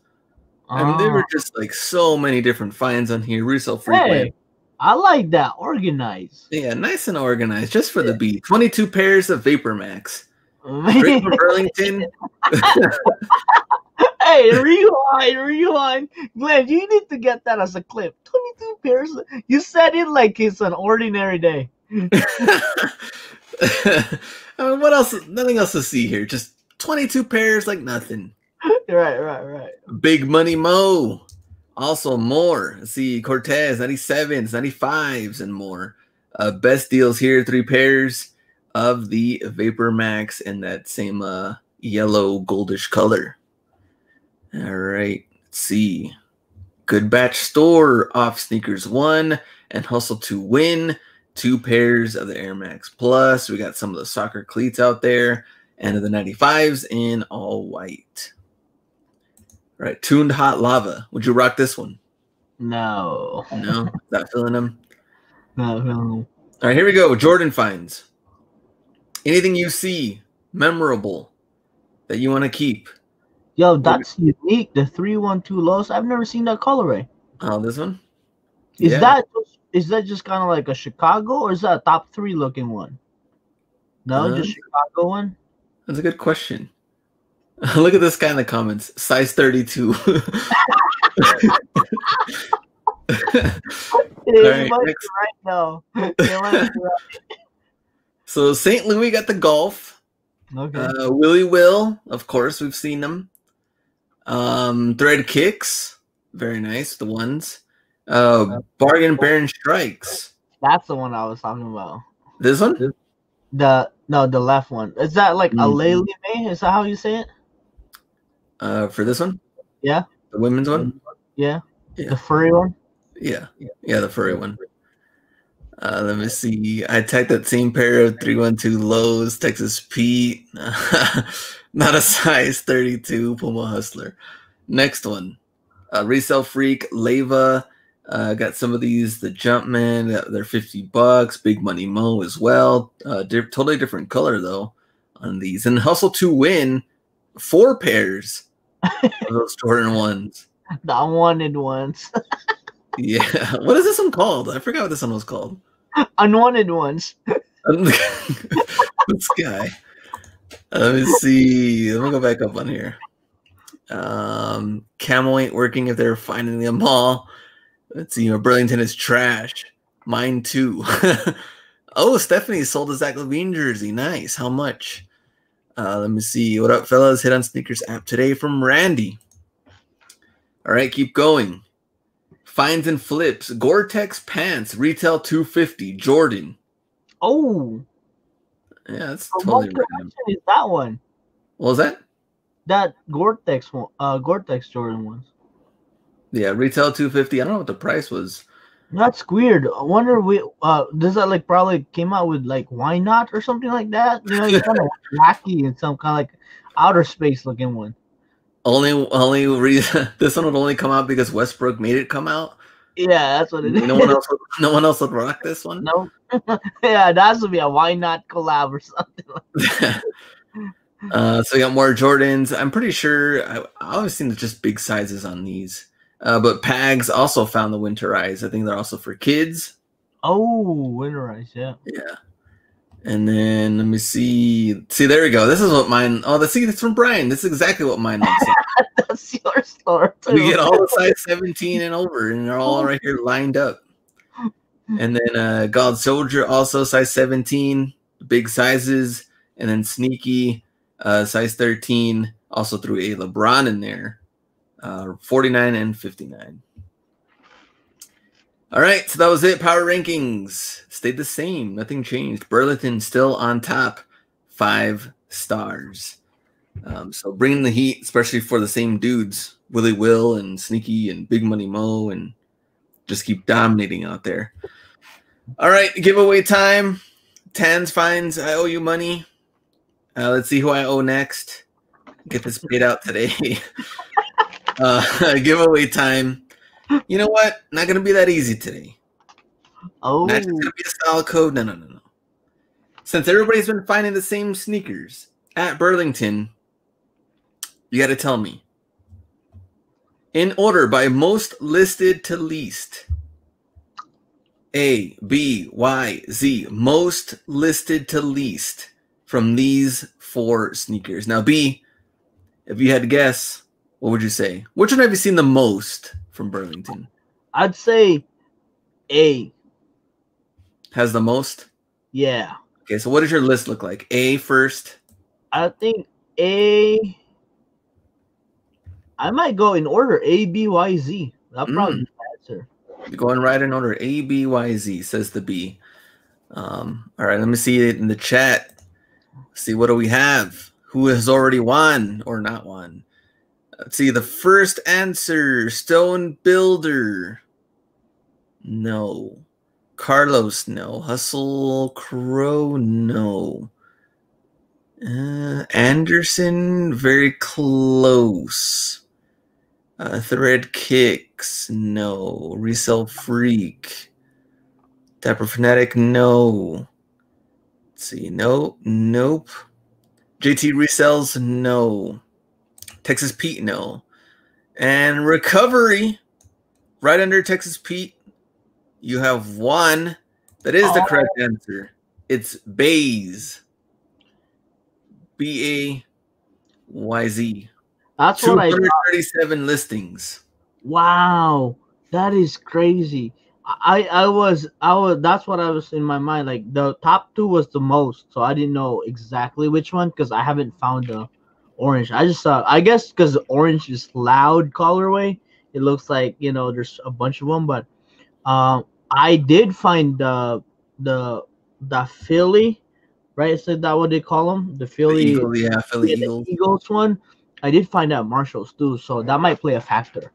S1: I mean, there
S2: Ah,
S1: were just like so many different finds on here. Resell freak.
S2: Hey. I like that. Organized.
S1: Yeah, nice and organized, just for the beat. 22 pairs of Vapor Max. Straight from Burlington.
S2: hey, rewind, rewind. Glenn, you need to get that as a clip. 22 pairs. You said it like it's an ordinary day.
S1: I mean, what else? Nothing else to see here. Just 22 pairs, like nothing.
S2: right, right, right.
S1: Big Money Mo. Also more. Let's see Cortez 97s, 95s, and more. Uh, best deals here. Three pairs of the Vapor Max in that same uh, yellow goldish color. All right. Let's see. Good Batch Store off sneakers one and Hustle to Win. Two pairs of the Air Max Plus. We got some of the soccer cleats out there and of the 95s in all white. All right, tuned hot lava. Would you rock this one?
S2: No.
S1: No, not feeling them.
S2: No, no.
S1: All right, here we go. Jordan finds. Anything you see memorable that you want to keep?
S2: Yo, that's unique. The 312 lows. I've never seen that colorway.
S1: Oh, this one.
S2: Is
S1: Yeah.
S2: that is that just kind of like a Chicago or is that a top three looking one? No,
S1: Uh,
S2: just Chicago one.
S1: That's a good question. Look at this guy in the comments. Size 32. Right,
S2: you might be
S1: next.
S2: right now. You
S1: so St. Louis got the golf.
S2: Okay.
S1: Uh, Willie Will, of course, we've seen them. Um, Thread Kicks, very nice. The ones. Uh, Bargain Baron Strikes.
S2: That's the one I was talking about.
S1: This one.
S2: The no, the left one. Is that like a
S1: Mhm.
S2: Lele May? Is that how you say it?
S1: Uh, for this one.
S2: Yeah.
S1: The women's one.
S2: Yeah.
S1: Yeah.
S2: The furry one.
S1: Yeah, yeah, the furry one. Uh, let me see. I tagged that same pair of 312 lows, Texas Pete. Not a size 32 Puma Hustler. Next one. Uh, resale Freak, Leva. Uh, got some of these, the Jumpman, uh, they're 50 bucks. Big Money Mo as well. Uh, di- totally different color though on these. And Hustle to Win, four pairs of those Jordan ones.
S2: The unwanted ones.
S1: Yeah. What is this one called? I forgot what this one was called.
S2: Unwanted ones.
S1: this guy. Let me see. Let me go back up on here. Um, Camel ain't working if they're finding them all. Let's see. You know, Burlington is trash. Mine too. oh, Stephanie sold a Zach LaVine jersey. Nice. How much? Uh, let me see. What up, fellas? Hit on sneakers app today from Randy. All right, keep going. Finds and flips. Gore-Tex pants retail 250. Jordan.
S2: Oh,
S1: Yeah, that's
S2: from
S1: totally
S2: what
S1: random.
S2: is that one?
S1: What was that?
S2: That Gore-Tex one, uh, Gore-Tex Jordan ones.
S1: Yeah, retail 250. I don't know what the price was.
S2: That's weird. I wonder we uh does that like probably came out with like why not or something like that? You know, it's kind of wacky and some kind of like outer space looking one.
S1: Only only reason this one would only come out because Westbrook made it come out.
S2: Yeah, that's what it is.
S1: No one else would, no one else would rock this one.
S2: no. yeah, that should be a why not collab or something.
S1: uh, so we got more Jordans. I'm pretty sure I, I always seen just big sizes on these. Uh, but Pags also found the winterize. I think they're also for kids.
S2: Oh, winterize, yeah.
S1: Yeah. And then let me see. See, there we go. This is what mine. Oh, the see, that's from Brian. This is exactly what mine looks like.
S2: That's your store.
S1: we get all the size 17 and over, and they're all right here lined up. And then uh God Soldier also size 17, big sizes, and then Sneaky uh size 13, also threw a LeBron in there. Uh 49 and 59. All right, so that was it. Power rankings stayed the same. Nothing changed. Burlington still on top, five stars. Um, so bringing the heat, especially for the same dudes, Willie Will and Sneaky and Big Money Mo, and just keep dominating out there. All right, giveaway time. Tans finds I owe you money. Uh, let's see who I owe next. Get this paid out today. uh, giveaway time. You know what? Not gonna be that easy today.
S2: Oh,
S1: Not gonna be a style code. No, no, no, no. Since everybody's been finding the same sneakers at Burlington, you got to tell me in order by most listed to least. A, B, Y, Z. Most listed to least from these four sneakers. Now, B, if you had to guess, what would you say? Which one have you seen the most from Burlington?
S2: I'd say A.
S1: Has the most?
S2: Yeah,
S1: Okay, so what does your list look like? A first.
S2: I think A. I might go in order A B Y Z. That probably be the answer.
S1: You're going right in order. A B Y Z says the B. Um, all right, let me see it in the chat. See what do we have? Who has already won or not won? Let's see the first answer. Stone Builder. No. Carlos, no. Hustle Crow, no. Uh, Anderson, very close. Uh, Thread Kicks, no. Resell Freak. Dapper Fanatic, no. Let's see, no, nope. JT Resells, no. Texas Pete, no. And Recovery, right under Texas Pete, you have one. That is the
S2: Oh.
S1: correct answer. It's Bays. B A Y Z.
S2: That's what I
S1: 237 listings.
S2: Wow, that is crazy. I I was I was that's what I was in my mind. Like the top two was the most, so I didn't know exactly which one because I haven't found the orange. I just saw I guess because orange is loud colorway. It looks like you know there's a bunch of them, but um I did find the the the Philly, right? Is that what they call them? The
S1: The
S2: Philly
S1: Eagle, yeah, Philly
S2: yeah, the
S1: Eagles.
S2: Eagles one. I did find out Marshalls too, so that might play a factor.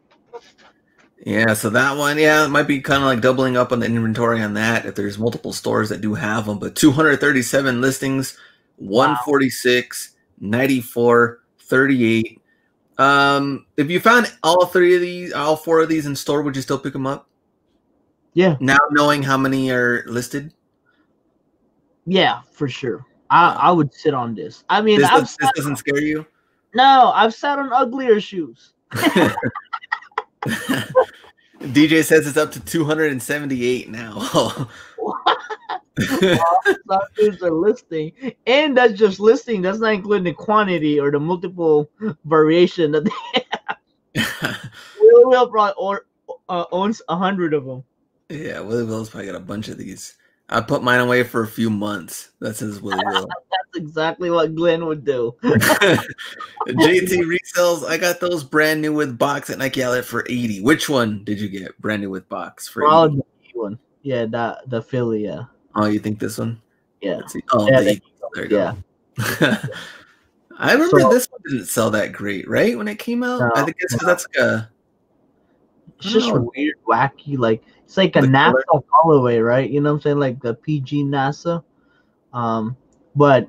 S1: Yeah, so that one, yeah, it might be kind of like doubling up on the inventory on that if there's multiple stores that do have them. But 237 listings, 146, 94, 38. Um, if you found all three of these, all four of these in store, would you still pick them up?
S2: Yeah,
S1: Now knowing how many are listed,
S2: yeah, for sure. I I would sit on this. I mean,
S1: this, does, this doesn't scare you.
S2: no, I've sat on uglier shoes.
S1: DJ says it's up to 278 now.
S2: some dudes are listing, and that's just listing. That's not including the quantity or the multiple variation that they have. Willie Will probably or, uh, owns a hundred of them.
S1: yeah, Willie Will's probably got a bunch of these. I put mine away for a few months. That says Willie Will.
S2: That's exactly what Glenn would do.
S1: JT resells. I got those brand new with box at Nike Outlet for 80. Which one did you get? Brand new with box for 80?
S2: The one. Yeah, that the Philly. Yeah,
S1: Oh, you think this one?
S2: yeah.
S1: Oh,
S2: Yeah, they-
S1: there you
S2: yeah.
S1: go. I remember
S2: So-
S1: this one didn't sell that great, right? When it came out, I
S2: No,
S1: think it's 'cause that's like a
S2: It's just
S1: know.
S2: weird, wacky. Like it's like a
S1: The
S2: NASA
S1: color.
S2: colorway, right? You know what I'm saying? Like the PG NASA. Um, but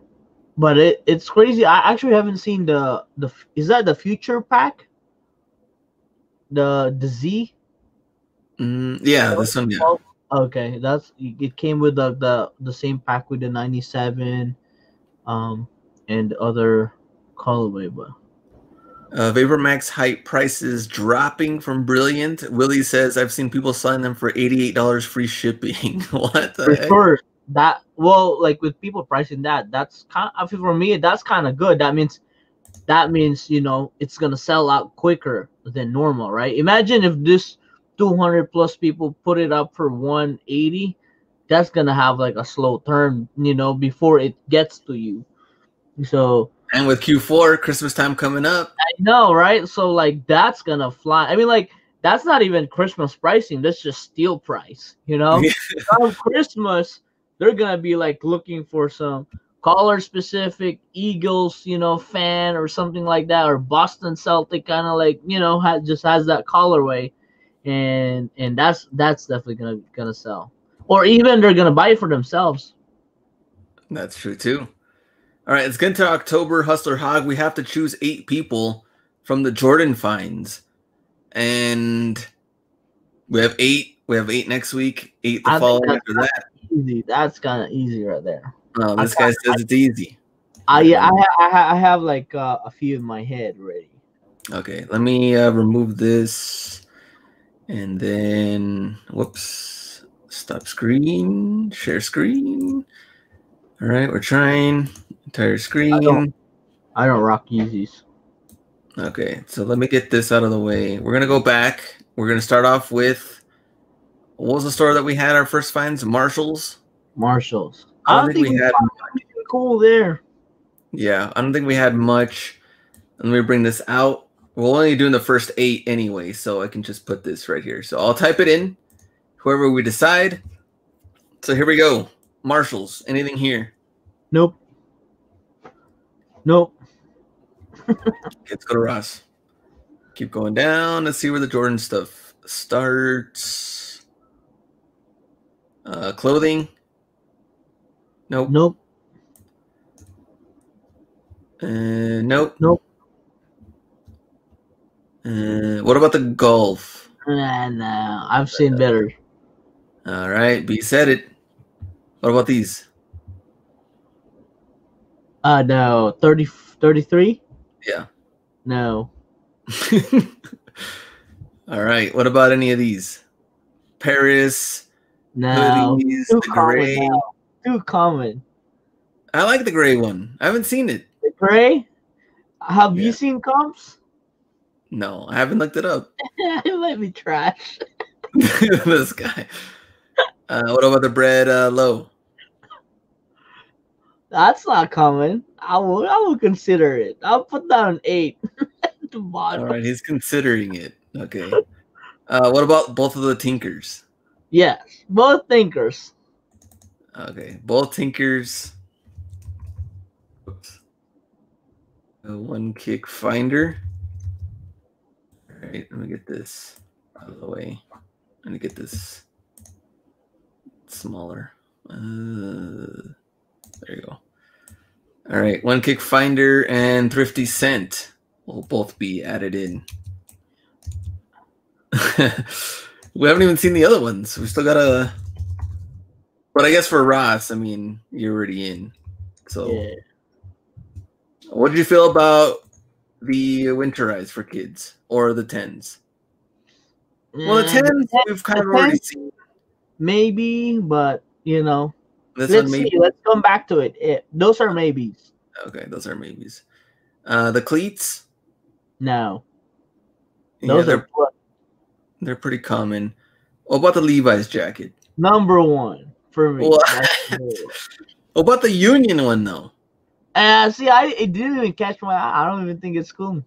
S2: but it it's crazy. I actually haven't seen the the is that the future pack? The the Z.
S1: Mm, yeah, this one. Yeah,
S2: Okay, that's it. Came with the the the same pack with the '97, um, and other colorway, but
S1: uh, VaporMax hype prices dropping from Brilliant. Willie says I've seen people sign them for eighty-eight dollars free shipping. what the
S2: for
S1: heck?
S2: sure that well like with people pricing that that's kind I feel for me that's kind of good that means that means you know it's gonna sell out quicker than normal right imagine if this 200 plus people put it up for 180 that's gonna have like a slow turn you know before it gets to you so
S1: And with Q4 Christmas time coming up,
S2: I know, right? So like that's gonna fly. I mean, like that's not even Christmas pricing. That's just steal price. You know, on Christmas they're gonna be like looking for some color specific Eagles, you know, fan or something like that, or Boston Celtic kind of like you know ha- just has that colorway, and and that's that's definitely gonna gonna sell. Or even they're gonna buy it for themselves.
S1: That's true too. All right, let's get into October Hustler Hog. We have to choose eight people from the Jordan finds, and we have eight. We have eight next week. Eight the
S2: I
S1: following
S2: that's-
S1: after that.
S2: Easy. That's kind of easy right there.
S1: Oh,
S2: I
S1: this guy says it's easy.
S2: I yeah, I, I, I have like uh, a few in my head already.
S1: Okay, let me uh, remove this, and then whoops, stop screen, share screen. All right, we're trying entire screen.
S2: I don't I don't rock Yeezys.
S1: Okay, so let me get this out of the way. We're gonna go back. We're gonna start off with what was the store that we had our first finds? Marshalls.
S2: Marshalls.
S1: I don't think we had.
S2: cool there.
S1: Yeah, I don't think we had much. Let me bring this out. We're only doing the first eight anyway, so I can just put this right here. So I'll type it in, whoever we decide. So here we go. Marshalls. Anything here?
S2: Nope. Nope.
S1: Let's go to Ross. Keep going down. Let's see where the Jordan stuff starts. Uh, clothing. Nope.
S2: Nope.
S1: Uh, nope.
S2: Nope.
S1: Uh, what about the golf?
S2: Nah, nah. I've seen better.
S1: All right, B said it. What about these?
S2: Uh, no. 30, 33?
S1: Yeah.
S2: No.
S1: All right. What about any of these? Paris,
S2: No.
S1: hoodies,
S2: Too
S1: the
S2: common
S1: gray.
S2: now. Too common.
S1: I like the gray one. I haven't seen it.
S2: The gray? Have
S1: Yeah.
S2: you seen comps?
S1: No, I haven't looked it up.
S2: it might be trash.
S1: this guy. Uh, what about the Bred uh, low?
S2: That's not common. I will. I will consider it. I'll put that on eight. at the bottom.
S1: right, he's considering it. Okay. Uh, what about both of the Tinkers?
S2: Yes, both tinkers.
S1: Okay, both Tinkers. Oops. Uh, one kick finder. Right, let me get this out of the way. Let me get this smaller. Uh, there you go. All right, one kick finder and thrifty scent will both be added in. we haven't even seen the other ones. We still gotta. But I guess for Ross, I mean, you're already in. So,
S2: Yeah.
S1: what did you feel about the winterize for kids or the tens? Well, the
S2: Mm,
S1: tens we've kind of already
S2: 10s?
S1: seen.
S2: maybe, but you know,
S1: This
S2: Let's see. Let's come back to it. it. Those are maybes.
S1: Okay, those are maybes. Uh, the cleats.
S2: No,
S1: Yeah,
S2: those
S1: they're
S2: are
S1: they're pretty common. What about the Levi's jacket?
S2: number one for me.
S1: What?
S2: That's number one.
S1: What about the Union one though?
S2: Uh, see, I it didn't even catch my eye. I don't even think it's cool,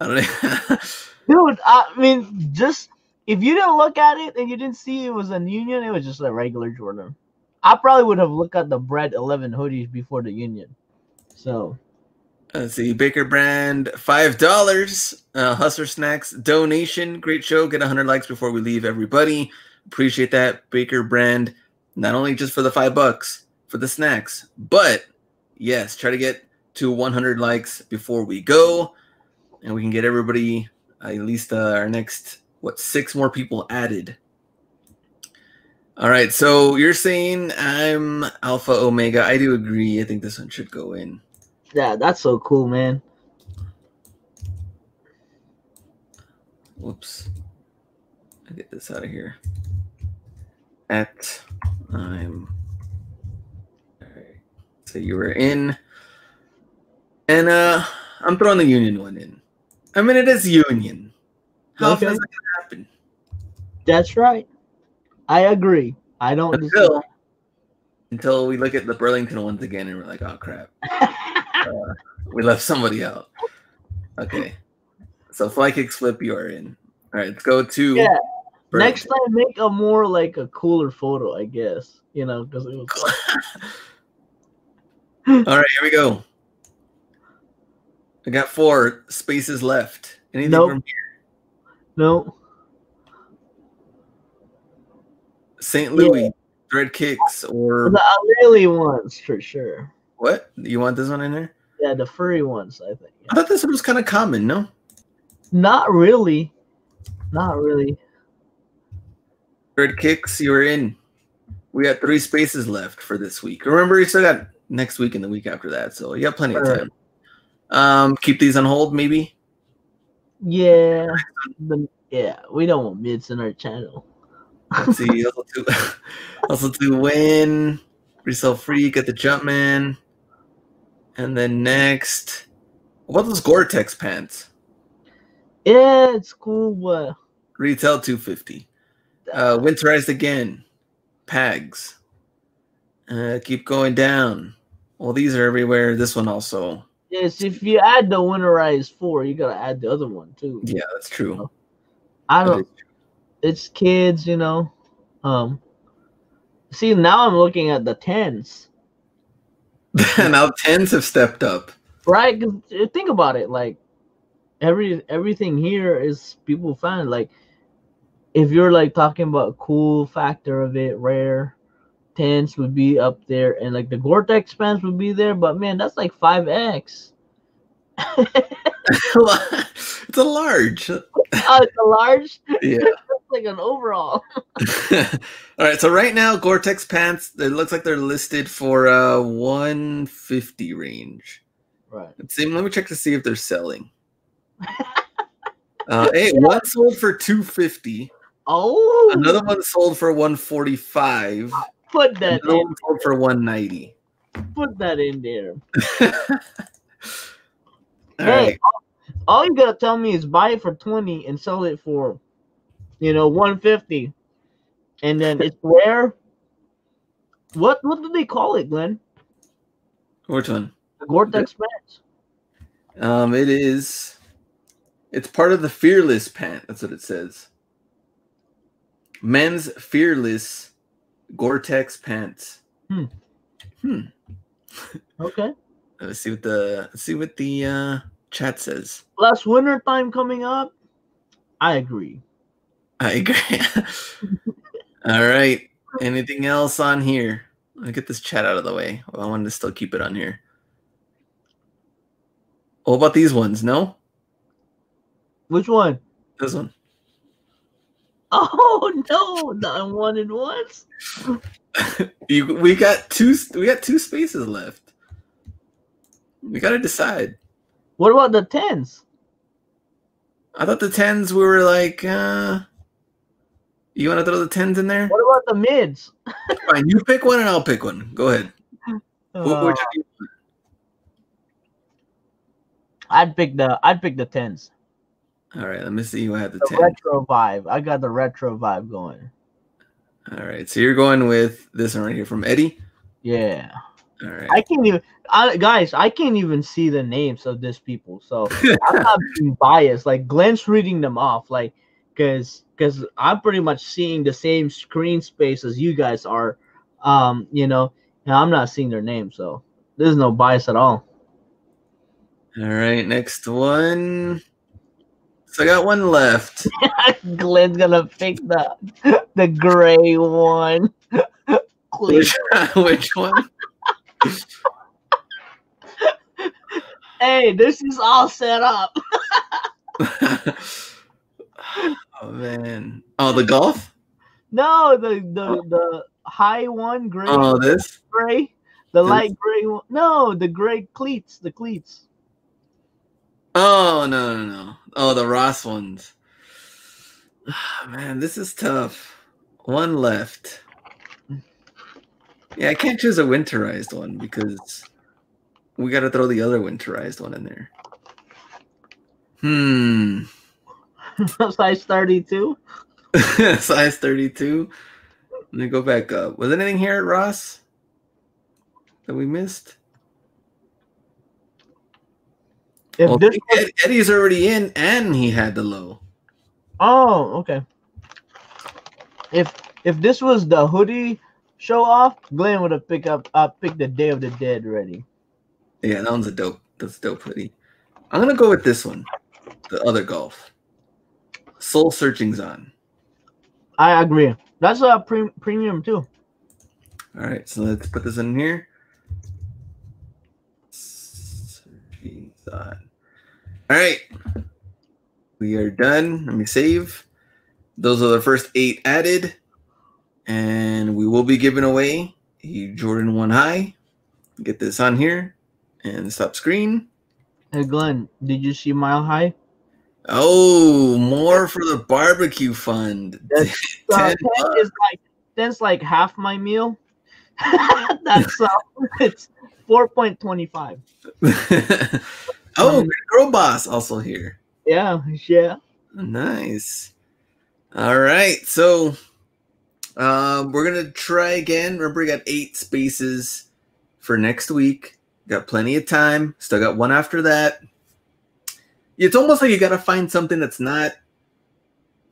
S1: I
S2: dude. I mean, just if you didn't look at it and you didn't see it was a Union, it was just a regular Jordan. I probably would have looked at the Bred Eleven hoodies before the Union. So
S1: Let's see, Baker Brand, five dollars. Uh, Hustler Snacks donation. Great show. Get hundred likes before we leave. Everybody appreciate that. Baker Brand, not only just for the five bucks for the snacks, but yes, try to get to 100 likes before we go, and we can get everybody at least uh, our next what six more people added. All right, so you're saying I'm Alpha Omega. I do agree. I think this one should go in.
S2: yeah, that's so cool, man.
S1: Whoops. I get this out of here. At I'm. So you were in. And uh I'm throwing the union one in. I mean it is union. How
S2: Okay.
S1: is that happen?
S2: That's right. I agree. I don't.
S1: Until until we look at the Burlington ones again and we're like, oh crap. Uh, we left somebody out. Okay. So fly kick flip, you are in. All right, let's go to
S2: Yeah.
S1: Burlington.
S2: Next time, make a more like a cooler photo, I guess. You know, because it was.
S1: All right, here we go. I got four spaces left. Anything
S2: Nope.
S1: from here?
S2: No.
S1: St. Louis, Thread Kicks, or
S2: The Lily ones for sure.
S1: what? You want this one in there?
S2: Yeah, the furry ones, I think.
S1: I thought this one was kind of common, no?
S2: Not really. Not really.
S1: Thread Kicks, you were in. We got three spaces left for this week. Remember, you still got next week and the week after that, so you have plenty of time. Um, keep these on hold, maybe.
S2: Yeah. Yeah, we don't want mids in our channel.
S1: Let's see, also to, also to win, resell free, get the Jumpman, and then next, what about those Gore-Tex pants?
S2: Yeah, it's cool, but
S1: Retail two fifty. Uh, winterized again, Pags. Uh, keep going down. Well, these are everywhere. This one also.
S2: yes, if you add the winterized four, you gotta add the other one too.
S1: Yeah, that's true.
S2: I don't. It's kids, you know. Um. See, now I'm looking at the tens,
S1: now tens have stepped up.
S2: right? uh, think about it, like every everything here is people find like if you're like talking about cool factor of it, rare tens would be up there, and like the Gore-Tex pants would be there. But man, that's like five X.
S1: it's a large.
S2: Oh, it's a large.
S1: Yeah.
S2: It's like an overall.
S1: All right, so right now Gore-Tex pants, it looks like they're listed for uh 150 range.
S2: Right.
S1: Let's see, let me check to see if they're selling. Uh, hey, one sold for 250,
S2: Oh,
S1: another one sold for 145,
S2: put that in.
S1: for 190.
S2: Put that in there.
S1: All
S2: hey,
S1: right.
S2: all, all you gotta tell me is buy it for twenty and sell it for, you know, one fifty, and then it's rare. What what do they call it, Glenn?
S1: Which one?
S2: The Gore-Tex pants.
S1: Um, it is. It's part of the Fearless pant. That's what it says. Men's Fearless Gore-Tex pants.
S2: Hmm.
S1: Hmm.
S2: Okay.
S1: Let's see what the let's see what the uh, chat says.
S2: Plus winter time coming up. I agree.
S1: I agree. All right. Anything else on here? Let me get this chat out of the way. I wanted to still keep it on here. What about these ones? No,
S2: Which one?
S1: this one.
S2: Oh no, the unwanted ones.
S1: You, we got two. We got two spaces left. We got to decide.
S2: What about the tens?
S1: I thought the tens we were like, uh, You want to throw the tens in there?
S2: What about the mids?
S1: Fine, you pick one and I'll pick one. Go ahead.
S2: Uh,
S1: one do
S2: I'd pick the I'd pick the tens.
S1: All right, let me see who had the
S2: The retro vibe. I got the retro vibe going.
S1: All right, so you're going with this one right here from Eddie.
S2: Yeah.
S1: All right.
S2: I can't even I, guys, I can't even see the names of these people. So I'm not being biased. Like Glenn's reading them off, like because because I'm pretty much seeing the same screen space as you guys are. Um, you know, and I'm not seeing their names, so there's no bias at all.
S1: All right, next one. So I got one left.
S2: Glenn's gonna pick the the gray one.
S1: Which, which one?
S2: Hey, this is all set up.
S1: oh man. Oh, the golf?
S2: No, the the the high one, gray,
S1: Oh, this?
S2: gray, the
S1: This-
S2: light gray one. No, the gray cleats, the cleats.
S1: Oh no no no. Oh, the Ross ones. Man, this is tough. One left. Yeah, I can't choose a winterized one because we got to throw the other winterized one in there. Hmm.
S2: Size thirty-two.
S1: Size 32. Let me go back up. Was anything here at Ross that we missed?
S2: If
S1: Well,
S2: this,
S1: Ed- Eddie's already in and he had the low.
S2: oh, okay. If if this was the hoodie show off, Glenn would have picked up uh picked the Day of the Dead ready.
S1: Yeah, that one's a dope. That's a dope hoodie. I'm gonna go with this one, the other golf. Soul Searching's on.
S2: I agree. That's a pre- premium too.
S1: All right, so let's put this in here. Searching's on. All right, we are done. Let me save. Those are the first eight added, and we will be giving away a Jordan One High. Get this on here and stop screen.
S2: Hey Glenn, did you see Mile High?
S1: Oh, more for the barbecue fund.
S2: That's- Uh,
S1: 10
S2: 10 is like that's like half my meal. That's uh, it's four point twenty five.
S1: Oh,
S2: Um,
S1: Girl Boss also here.
S2: Yeah, yeah.
S1: Nice. All right, so um, we're gonna try again. Remember, we got eight spaces for next week. Got plenty of time. Still got one after that. It's almost like you got to find something that's not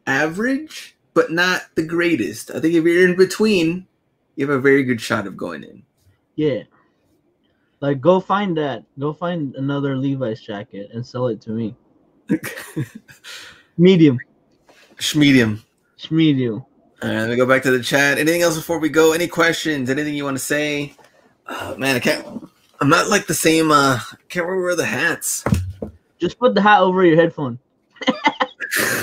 S1: average, but not the greatest. I think if you're in between, you have a very good shot of going in.
S2: Yeah. Like go find that. Go find another Levi's jacket and sell it to me. Medium.
S1: Medium.
S2: Medium.
S1: All right, let me go back to the chat. Anything else before we go? Any questions? Anything you want to say? Uh, man, I can't. I'm not like the same. Uh, I can't remember where the hats.
S2: Just put the hat over your headphone.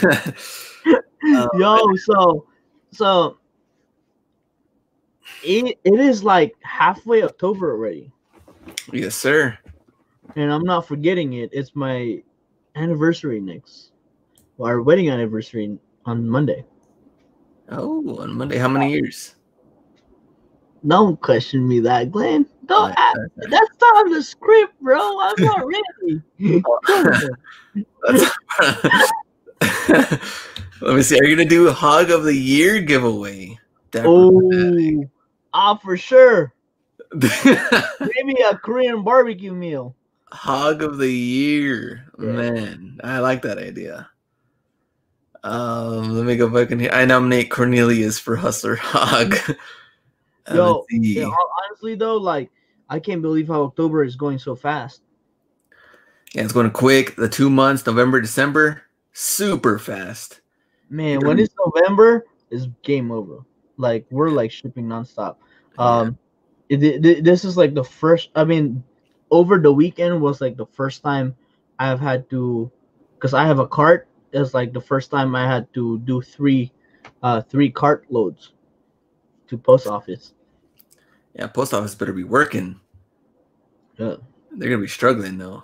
S2: Yo, so so it, it is like halfway October already.
S1: Yes, sir.
S2: And I'm not forgetting it. It's my anniversary next. Well, our wedding anniversary on Monday.
S1: Oh, on Monday. How many years?
S2: Don't question me that, Glenn. Don't ask. That's not on the script, bro. I'm not ready.
S1: Let me see. Are you gonna do a hog of the year giveaway?
S2: oh, ah, for sure. Maybe a Korean barbecue meal.
S1: Hog of the year,
S2: Yeah.
S1: man. I like that idea. Um, let me go back in here. I nominate Cornelius for Hustler Hog.
S2: Yo, yeah, honestly though, like I can't believe how October is going so fast.
S1: Yeah, it's going quick. The two months, November, December, super fast.
S2: Man, when it's November, it's game over. Like we're like shipping nonstop. Um, it, it- this is like the first. I mean, over the weekend was like the first time I've had to, because I have a cart. It's like the first time I had to do three, uh, three cart loads to post office.
S1: Yeah, post office better be working.
S2: Yeah.
S1: They're gonna be struggling though.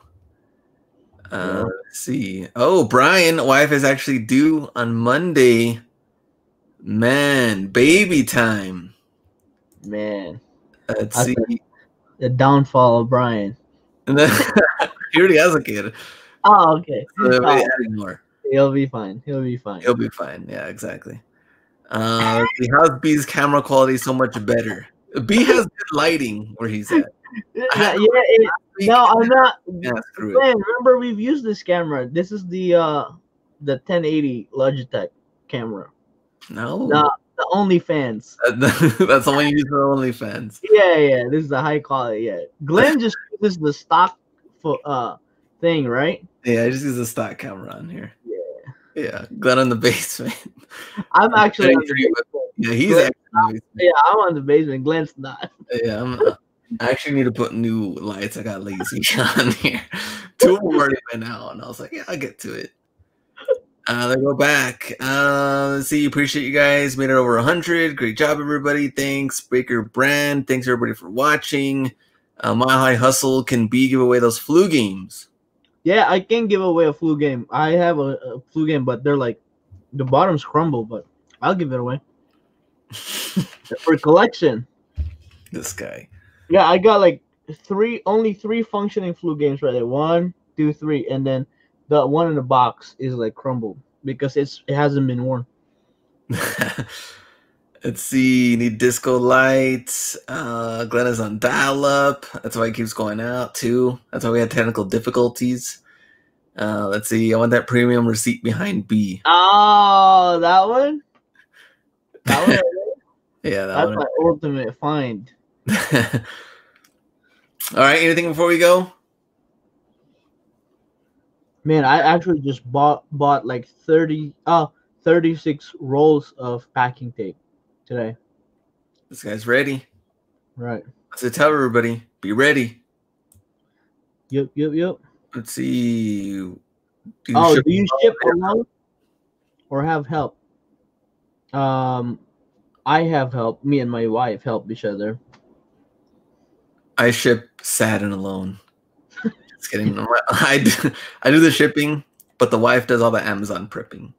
S1: Uh,
S2: Yeah.
S1: Let's see. Oh, Brian, wife is actually due on Monday, Man, baby time.
S2: Man,
S1: Let's see.
S2: the downfall of Brian.
S1: And then he already has a kid.
S2: Oh, okay.
S1: So
S2: Oh,
S1: more.
S2: he'll be fine. He'll be fine.
S1: He'll be fine. Yeah, exactly. Uh, see. How's B's camera quality so much better? B has good lighting where he's at.
S2: Yeah, yeah. it- no, I'm not.
S1: Yeah, screw it.
S2: Man, remember we've used this camera. This is the uh the 1080 Logitech camera.
S1: No,
S2: The the OnlyFans.
S1: that's the one you use for OnlyFans.
S2: Yeah, yeah. This is the high quality. Yeah. Glenn just uses the stock for uh thing, right?
S1: Yeah, I just use a stock camera on here.
S2: Yeah.
S1: Yeah, Glenn in the basement.
S2: I'm actually on the
S1: Very true.
S2: basement.
S1: Yeah, he's actually the.
S2: Yeah, I'm on the basement. Glenn's not.
S1: Yeah, I'm, I actually need to put new lights. I got lazy on here. Two of them already been out, and I was like, yeah, I'll get to it. Uh, let's go back. Uh, let's see. Appreciate you guys. Made it over 100. Great job, everybody. Thanks, Breaker Brand. Thanks, everybody, for watching. Uh, My High Hustle can be give away those flu games.
S2: Yeah, I can give away a flu game. I have a, a flu game, but they're like the bottoms crumble, but I'll give it away for collection.
S1: this guy.
S2: Yeah, I got like three, only three functioning flu games right there. One, two, three, and then the one in the box is like crumbled because it's it hasn't been worn.
S1: Let's see. Need disco lights. Uh, Glenn is on dial up. That's why he keeps going out too. That's why we had technical difficulties. Uh, let's see. I want that premium receipt behind B.
S2: Oh, that one. That one.
S1: Yeah, that
S2: That's
S1: one.
S2: my ultimate find.
S1: All right. Anything before we go?
S2: Man, I actually just bought bought like 30 uh 36 rolls of packing tape today.
S1: This guy's ready.
S2: Right.
S1: So tell everybody, be ready.
S2: Yep, yep, yep.
S1: Let's see. Do you
S2: oh,
S1: ship-
S2: do you ship alone or have help? Um, I have help. Me and my wife help each other.
S1: I ship sad and alone. Just kidding. I do, I do the shipping, but the wife does all the Amazon prepping.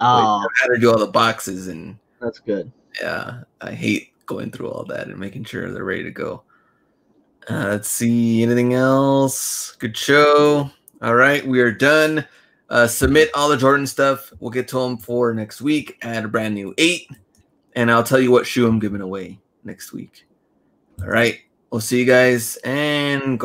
S2: Oh,
S1: Like, I had her do all the boxes, and
S2: that's good.
S1: yeah, I hate going through all that and making sure they're ready to go. Uh, let's see anything else. Good show. All right, we are done. Uh, submit all the Jordan stuff. We'll get to them for next week. Add a brand new eight, and I'll tell you what shoe I'm giving away next week. All right, we'll see you guys and. Go